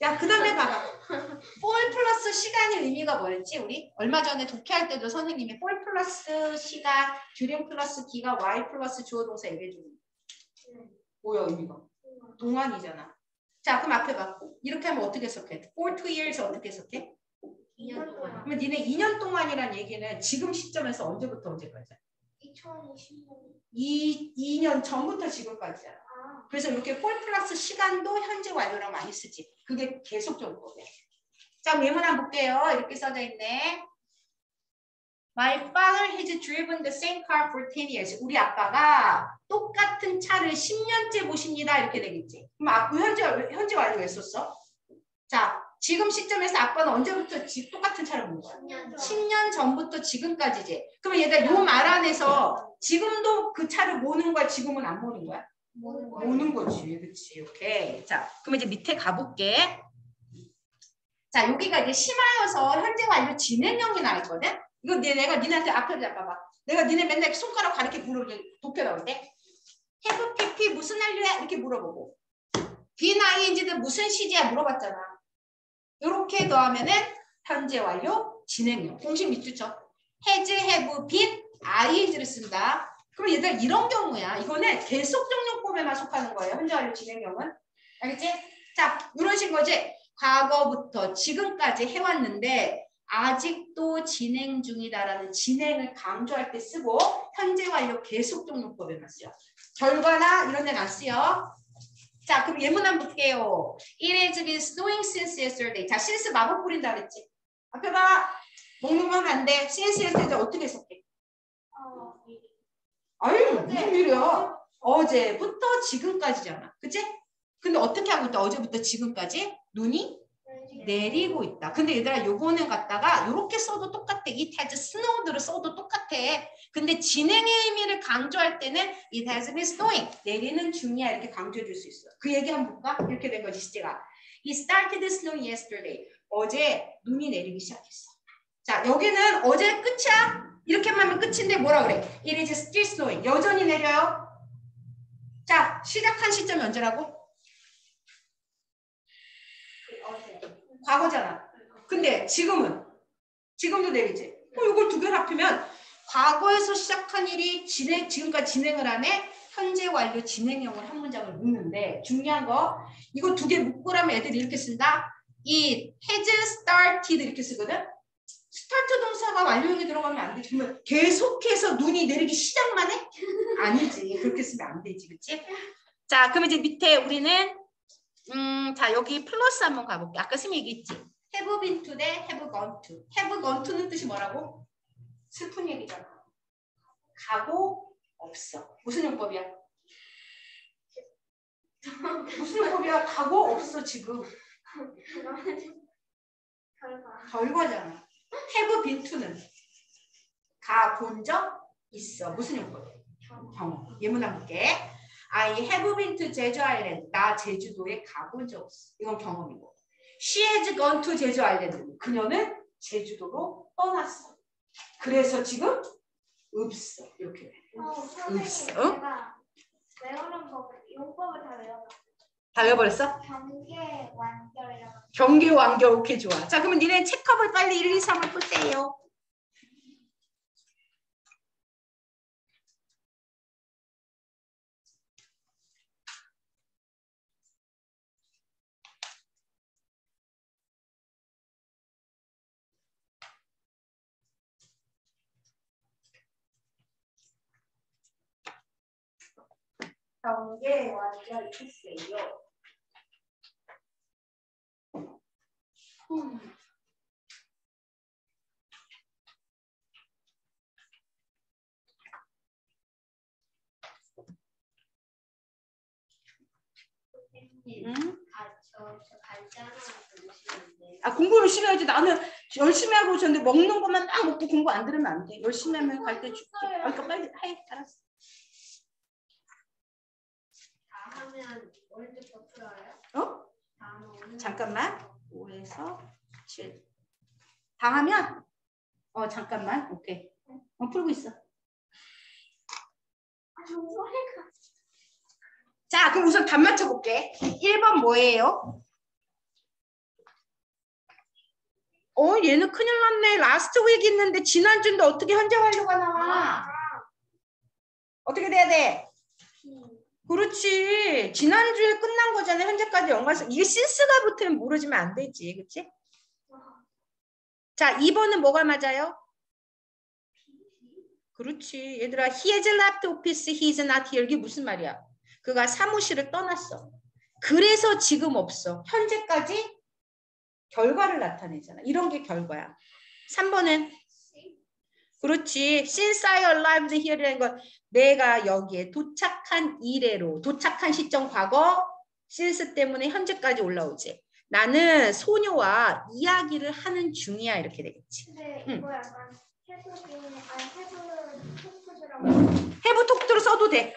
S1: 야, 그 다음에 봐봐. (laughs) for 플러스 시간의 의미가 뭐였지, 우리? 얼마 전에 독해할 때도 선생님이 for 플러스 시간, during 플러스 기가 y 플러스 주어 동사 얘기해주는 거. 뭐야, 의미가? 동안이잖아. 자, 그럼 앞에 봐. 이렇게 하면 어떻게 해석해? for two years 어떻게 해석해?
S3: 2년 동안
S1: 그러면 니네 2년 동안이란 얘기는 지금 시점에서 언제부터 언제까지야?
S2: 2020년.
S1: 이 2년 전부터 지금까지야.
S2: 아,
S1: 그래서 이렇게 폴 플러스 시간도 현재 완료랑 많이 쓰지. 그게 계속적인 거네. 자, 예문 한번 볼게요. 이렇게 써져 있네. My father has driven the same car for 10 years. 우리 아빠가 똑같은 차를 10년째 모십니다. 이렇게 되겠지. 그럼 아, 현재, 현재 완료 왜 썼어? 자, 지금 시점에서 아빠는 언제부터 지- 똑같은 차를 모는 거야?
S2: 10년 전.
S1: 10년 전부터 지금까지지. 그러면 얘들 요말 안에서 지금도 그 차를 모는 거야? 지금은 안 모는 거야?
S2: 모는
S1: 거지. 그치. 오케이. 자, 그럼 이제 밑에 가볼게. 자, 여기가 이제 심하여서 현재 완료 진행형이 나왔거든? 이거 내, 내가 니네한테 앞에 잡아봐. 내가 니네 맨날 손가락 가르쳐 물어볼 도표 나올 때. have pp 무슨 완료야? 이렇게 물어보고. be ing는 무슨 시제야? 물어봤잖아. 이렇게 더하면은 현재 완료 진행형. 공식 밑줄 쳐. has, have, been, ing를 쓴다. 그럼 얘들 이런 경우야. 이거는 계속적 용법에만 속하는 거예요. 현재 완료 진행형은. 알겠지? 자, 이런 식인 거지. 과거부터 지금까지 해왔는데 아직도 진행 중이다라는 진행을 강조할 때 쓰고 현재 완료 계속적용법에만 쓰여. 결과나 이런 데는 안 쓰여. 자, 그럼 예문 한번 볼게요. It has been snowing since yesterday. 자, since 마법 부린다 그랬지? 앞에 봐. 먹는 건 안 돼. since yesterday 어떻게 해석해?
S2: 어, 이-
S1: 아유, 무슨 일이야? 어제부터 지금까지잖아. 그치? 근데 어떻게 하고 있다? 어제부터 지금까지 눈이 내리고 있다. 근데 얘들아 요거는 갖다가 요렇게 써도 똑같아. it has snowed를 써도 똑같아. 근데 진행의 의미를 강조할 때는 it has been snowing. 내리는 중이야 이렇게 강조해 줄 수 있어. 그 얘기 한번 볼까? 이렇게 된 거지 시제가. It started snowing yesterday. 어제 눈이 내리기 시작했어. 자 여기는 어제 끝이야. 이렇게만 하면 끝인데 뭐라 그래? It is still snowing. 여전히 내려요. 자 시작한 시점이 언제라고? 과거잖아. 근데 지금은 지금도 내리지. 어, 이걸 두 개를 합치면 과거에서 시작한 일이 진행 지금까지 진행을 하네. 현재 완료 진행형을 한 문장을 묶는데 중요한 거 이거 두 개 묶으라면 애들이 이렇게 쓴다. 이 has started 이렇게 쓰거든. 스타트 동사가 완료형에 들어가면 안 되지. 그러면 계속해서 눈이 내리기 시작만 해? 아니지. 그렇게 쓰면 안 되지. 그치? 자, 그럼 이제 밑에 우리는 음, 자, 여기 플러스 한번 가볼게. 아까 선생님 얘기했지. have been to 대 have gone to. have gone to는 뜻이 뭐라고? 슬픈 얘기잖아. 가고 없어. 무슨 용법이야? 무슨 용법이야? 가고 없어 지금.
S2: 결과.
S1: 결과잖아. Have been to는 가본 적 있어. 무슨 용법이야? 경험. 예문 볼게. I have been to 제주 아일랜드. 나 제주도에 가본 적 없어. 이건 경험이고. She has gone to 제주 아일랜드. 그녀는 제주도로 떠났어. 그래서 지금 없어. 이렇게 돼.
S2: 어,
S1: 없어?
S2: 제가 외우는 법, 용법을 다 외워봤어
S1: 외워버렸어?
S2: 경계 완결이라고.
S1: 경계 완결 오케이 좋아. 자 그러면 니네 체크업을 빨리 1, 2, 3을 푸세요. 경계 완전 있어요. 음.
S3: 선생님,
S1: 음?
S3: 저, 저?
S1: 아 공부 열심히 해야지. 나는 열심히 하고 있었는데 먹는 것만 딱 먹고 공부 안 들으면 안 돼. 열심히 하면 갈때 줄게. 아, 그러니까 빨리 해. 알았어.
S3: 풀어요?
S1: 어? 잠깐만. 5에서 7. 다 하면? 어, 잠깐만. 오케이. 어, 풀고 있어.
S2: 아.
S1: 자, 그럼 우선 답 맞춰볼게. 1번 뭐예요? 어, 얘는 큰일 났네. last week 있는데 지난주인데 어떻게 현재 완료가 나와? 어떻게 돼야 돼? 그렇지. 지난주에 끝난 거잖아. 현재까지 연관성. 이게 신스가 붙으면 모르지면 안 되지. 그치? 자, 2번은 뭐가 맞아요? 그렇지. 얘들아, he has left office, he is not here. 이게 무슨 말이야? 그가 사무실을 떠났어. 그래서 지금 없어. 현재까지 결과를 나타내잖아. 이런 게 결과야. 3번은 그렇지. Since I arrived here라는 건 내가 여기에 도착한 이래로 도착한 시점 과거 since 때문에 현재까지 올라오지. 나는 소녀와 이야기를 하는 중이야 이렇게 되겠지.
S2: 근데
S1: 응.
S2: 이거 약간 해석이 아니
S1: 해부 톡트로 써도 돼.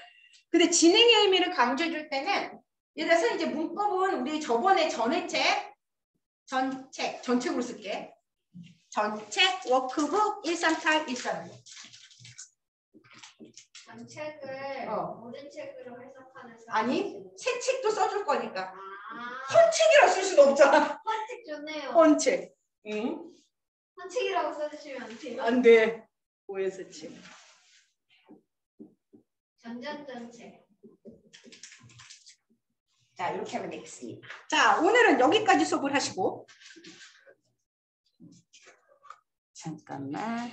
S1: 근데 진행의 의미를 강조해 줄 때는 예를 들어서 이제 문법은 우리 저번에 전의 책, 전책, 전책으로 쓸게. 전책, 워크북, 138, 136.
S3: 전 책을
S1: 어.
S3: 모든 책으로 해석하는 사람
S1: 아니, 새 책도 써줄 거니까.
S3: 아,
S1: 헌책이라 쓸 수는 없잖아.
S3: 헌책 좋네요.
S1: 헌책. 응?
S3: 헌책이라고 써주시면 안 돼요?
S1: 안 돼. 오해서 책.
S3: 전전전책.
S1: 자, 이렇게 하면 되겠습니다. 자, 오늘은 여기까지 수업을 하시고. 잠깐만.